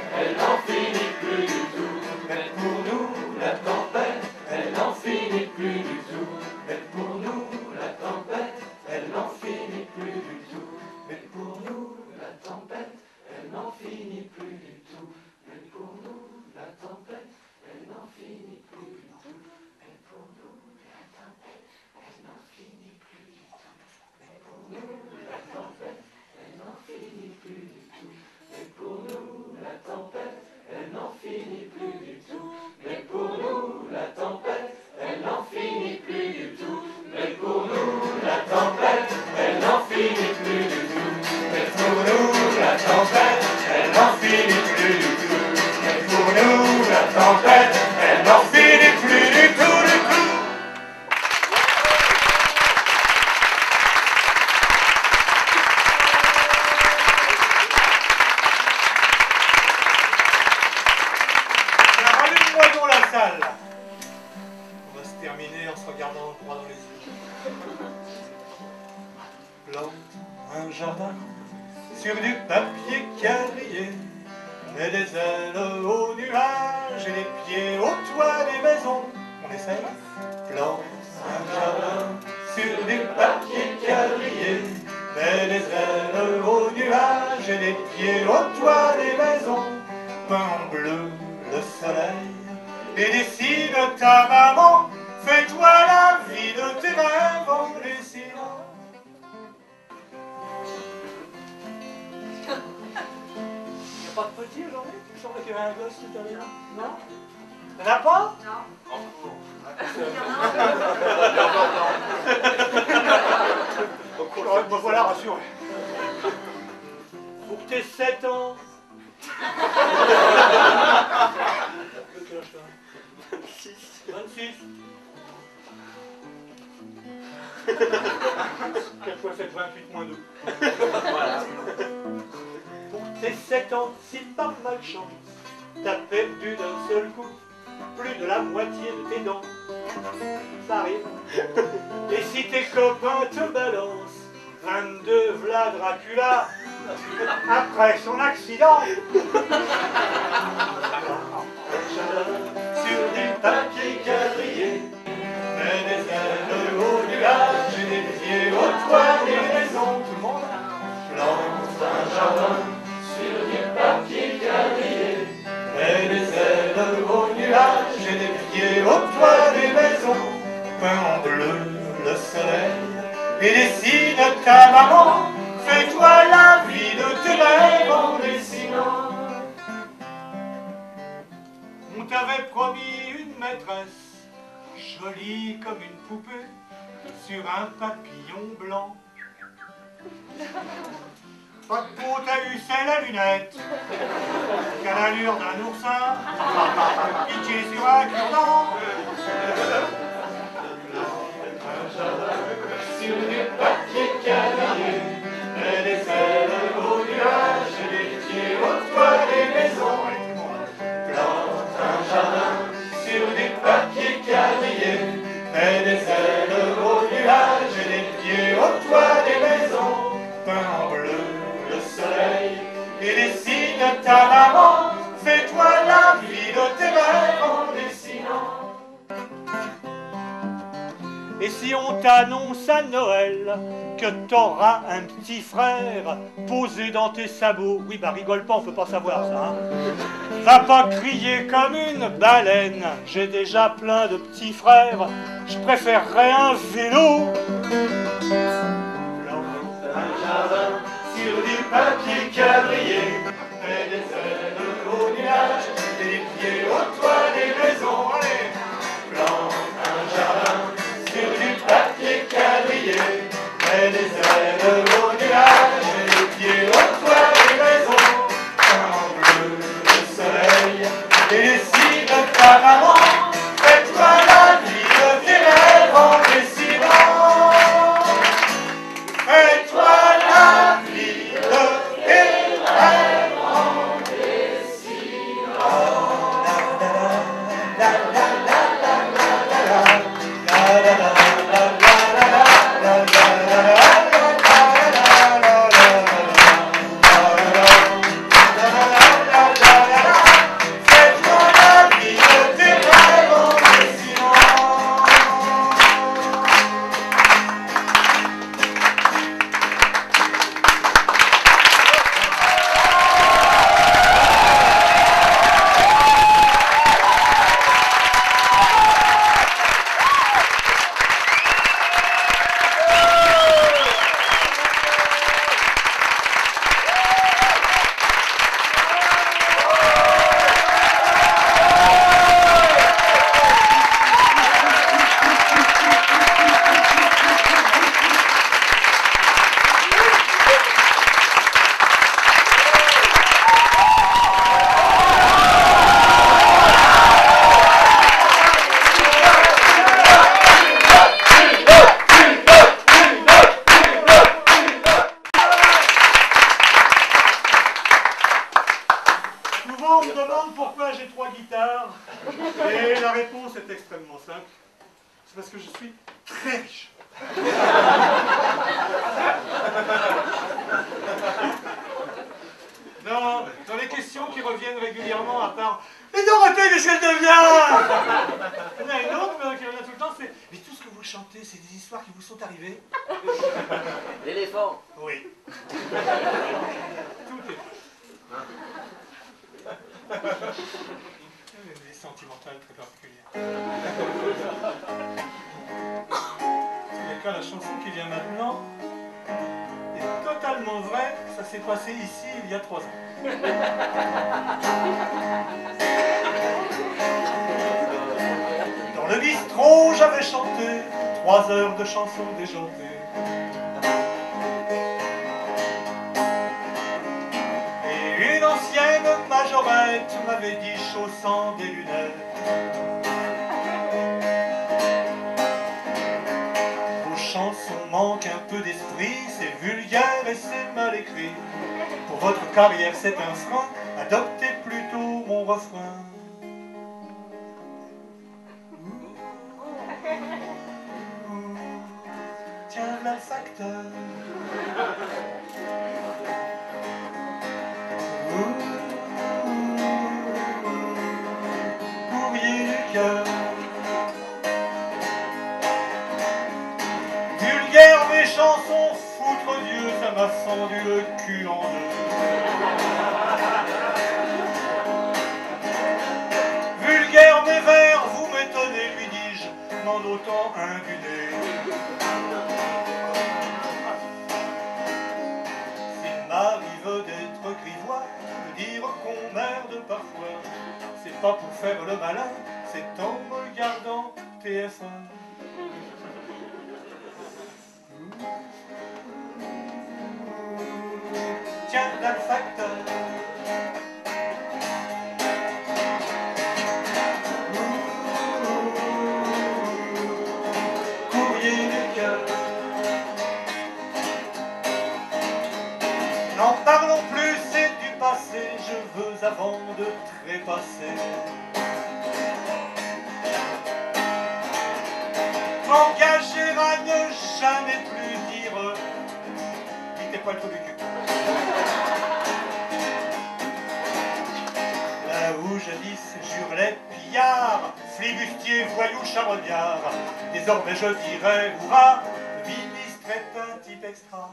Non. Me voilà rassuré. Pour tes 7 ans. Quel âge t'as 26. Quatre fois 7, 28 moins 2. Pour tes 7 ans, si par malchance, t'as perdu d'un seul coup plus de la moitié de tes dents. Ça arrive. Et si tes copains te balancent 22 Vlad Dracula après son accident. Sur du papier quadrillé, mais des ailes au nuage et des pieds au toit des maisons. Tout le monde plante un jardin sur du papier quadrillé, mais des ailes au nuage et des pieds au toit des maisons. Peint en bleu le soleil et dessine ta maman. Fais-toi la vie de tes rêves en dessinant. On t'avait promis une maîtresse, jolie comme une poupée, sur un papillon blanc. Pas de peau, t'as eu celle à lunettes, qu'à l'allure d'un oursin, pitché sur un cure-dent. Ta maman. Fais-toi la vie de tes rêves Et si on t'annonce à Noël que t'auras un petit frère posé dans tes sabots, oui bah rigole pas, on peut pas savoir ça. Hein. Va pas crier comme une baleine, j'ai déjà plein de petits frères, je préférerais un vélo. Un jardin sur du papier quadrillé, des ailes nuage, des pieds au toit des maisons. Les ailes au nuage, les pieds au toit des maisons, un bleu de soleil et les cimes de Pharaon. Vulgaire mes chansons, foutre Dieu, ça m'a fendu le cul en deux. Vulgaire mes vers, vous m'étonnez, lui dis-je, m'en autant un. S'il m'arrive d'être grivois, de dire qu'on merde parfois, c'est pas pour faire le malin, c'est en regardant TF1. Désormais je dirais, hurrah, ministre est un type extra.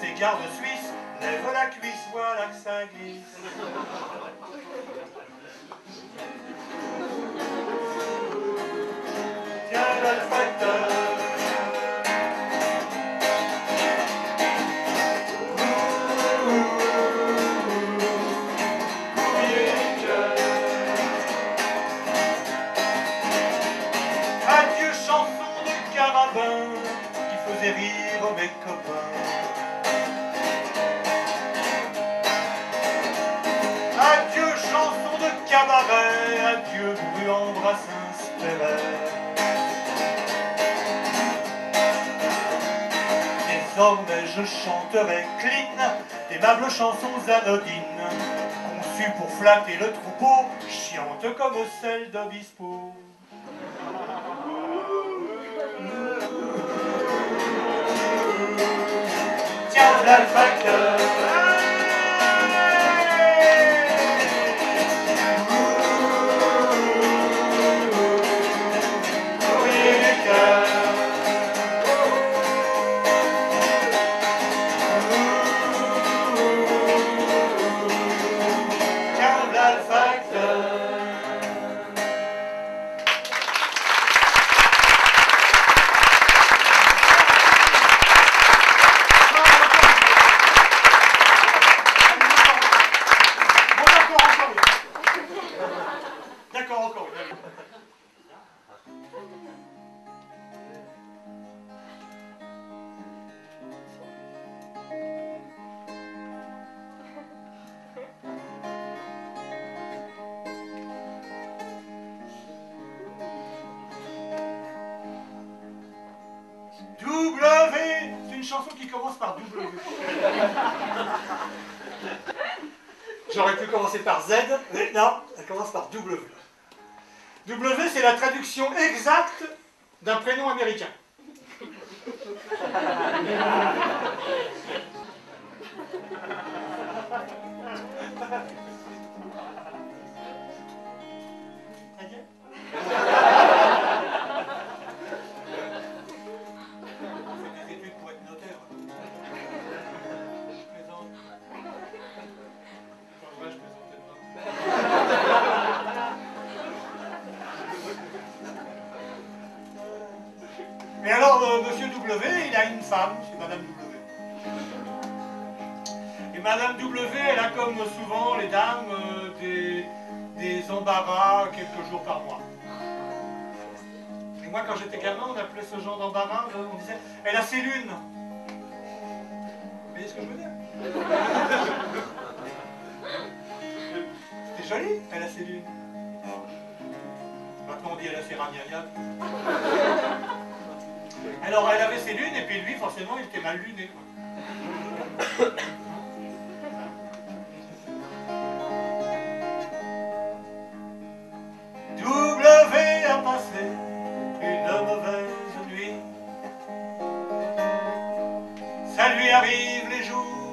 ses gardes suisses, lève la cuisse, voilà que ça glisse. je chanterai clean D'aimables chansons anodines. Conçues pour flatter le troupeau Chiante comme celle d'Obispo. Tiens l'alpacteur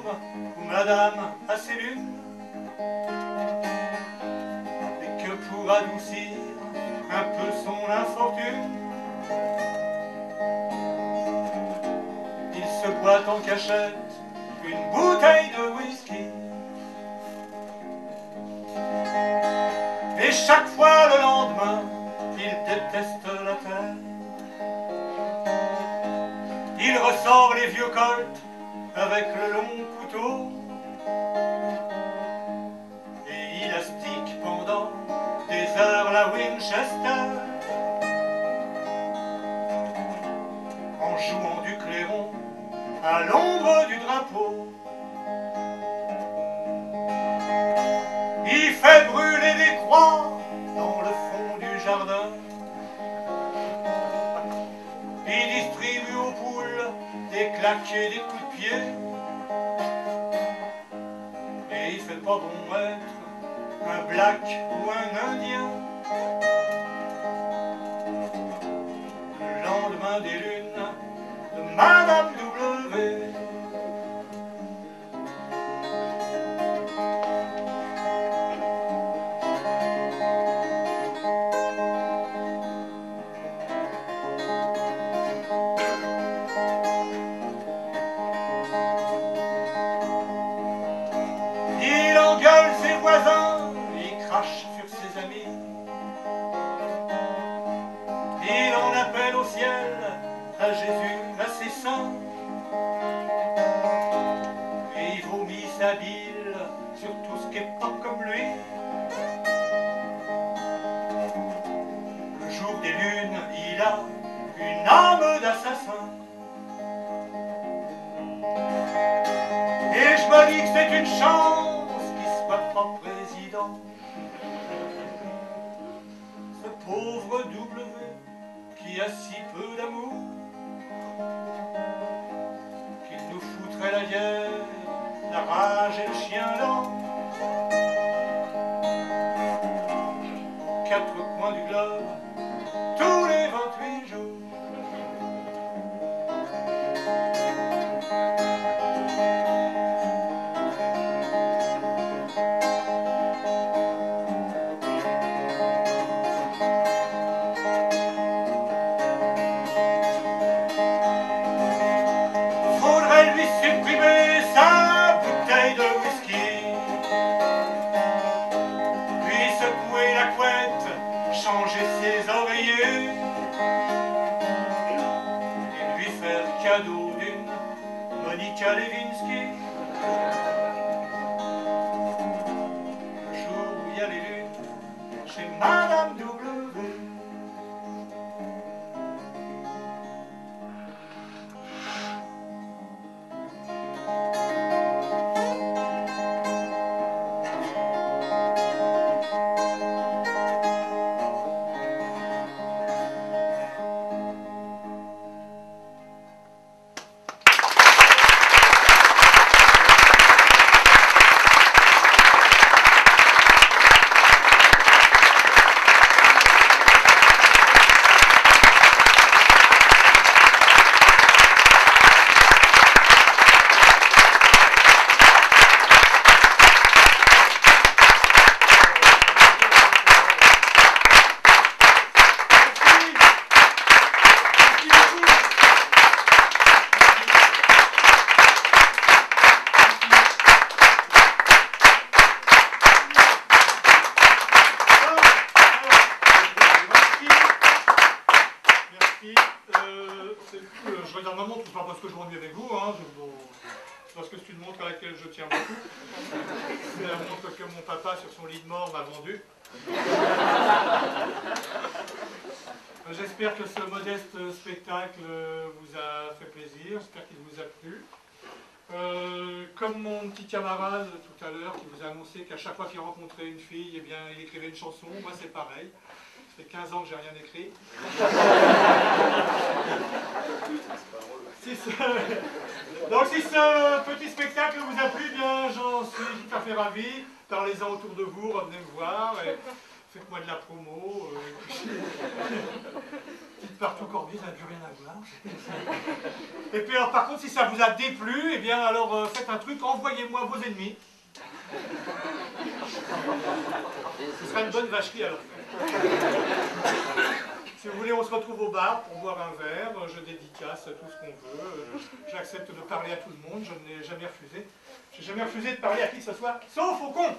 jours où madame a ses lunes. Et que pour adoucir un peu son infortune, il se boit en cachette une bouteille de whisky. Et chaque fois le lendemain, il déteste la terre. Il ressort les vieux colts avec le long couteau. Et il astique pendant des heures la Winchester. En jouant du clairon à l'ombre du drapeau. Il fait brûler des croix dans le fond du jardin. Des claques des coups de pied. Et il fait pas bon être un black ou un indien. Le lendemain des lunes de Madame W. chance qu'il soit pas président. Ce pauvre W qui a si peu d'amour, qu'il nous foutrait la guerre, la rage et le Чарівінський annoncé qu'à chaque fois qu'il rencontrait une fille, eh bien, il écrivait une chanson, moi c'est pareil. Ça fait 15 ans que j'ai rien écrit. Si ce- Donc si ce petit spectacle vous a plu, bien j'en suis tout à fait ravi. Parlez-en autour de vous, revenez me voir. et Faites-moi de la promo. euh, Dites partout Corbis, ça n'a plus rien à voir. Et puis alors par contre, si ça vous a déplu, eh bien alors euh, faites un truc, envoyez-moi vos ennemis. Ce sera une bonne vacherie alors. Si vous voulez, on se retrouve au bar pour boire un verre. Je dédicace tout ce qu'on veut. J'accepte de parler à tout le monde. Je ne l'ai jamais refusé. J'ai jamais refusé de parler à qui que ce soit, sauf au con.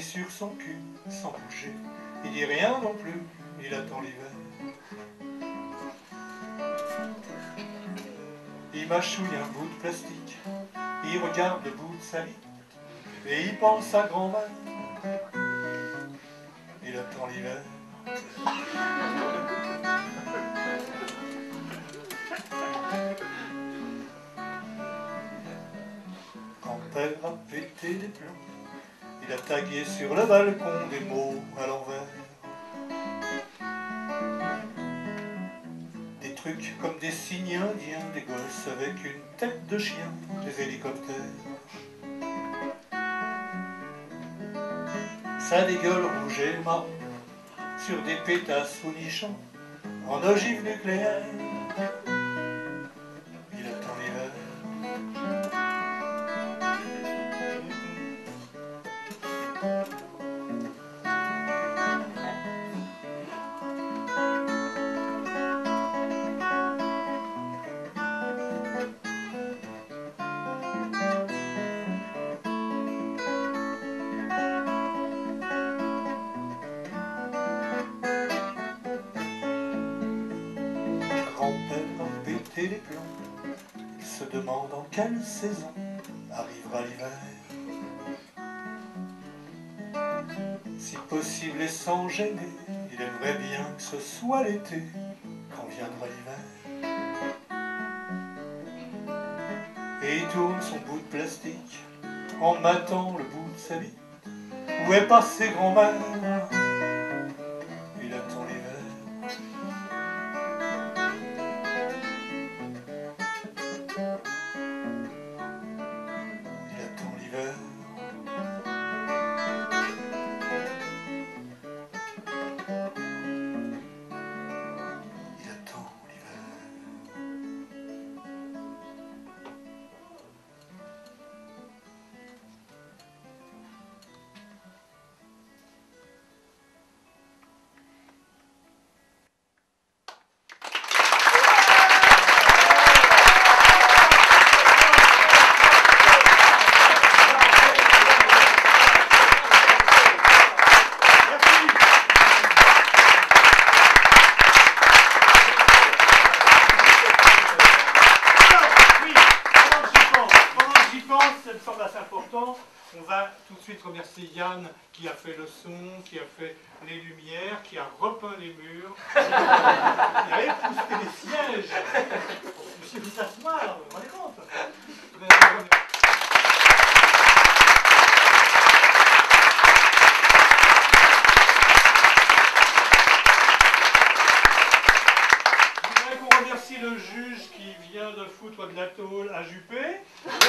Sur son cul sans bouger. Il dit rien non plus. Il attend l'hiver. Il mâchouille un bout de plastique. Il regarde le bout de sa vie. Et il pense à grand-mère. Il attend l'hiver. Grand-père a pété des plombs. Il a tagué sur le balcon des mots à l'envers. Des trucs comme des signes indiens, des gosses avec une tête de chien, des hélicoptères. Ça dégueule rouge et marron sur des pétasses folichons en ogive nucléaire. Saison arrivera l'hiver. Si possible et sans gêner, il aimerait bien que ce soit l'été quand viendra l'hiver. Et il tourne son bout de plastique en matant le bout de sa vie. Où est passé grand-mère? Suite remercier Yann qui a fait le son, qui a fait les lumières, qui a repeint les murs, qui a épousté les sièges. Monsieur vous asseoir, vous vous rendez compte Je voudrais qu'on remercie le juge qui vient de foutre de la tôle à Juppé. Ça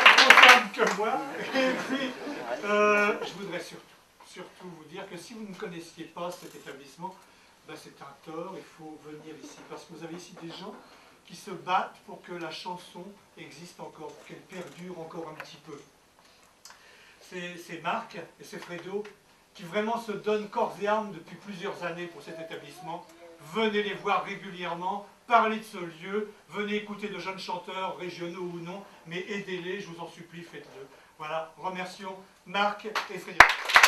ne concerne que moi. Et puis, euh, je voudrais surtout, vous dire que si vous ne connaissiez pas cet établissement, ben c'est un tort, il faut venir ici. Parce que vous avez ici des gens qui se battent pour que la chanson existe encore, pour qu'elle perdure encore un petit peu. C'est c'est Marc et c'est Fredo qui vraiment se donnent corps et âme depuis plusieurs années pour cet établissement. Venez les voir régulièrement, parlez de ce lieu, venez écouter de jeunes chanteurs, régionaux ou non, mais aidez-les, je vous en supplie, faites-le. Voilà, remercions Marc et Frédéric.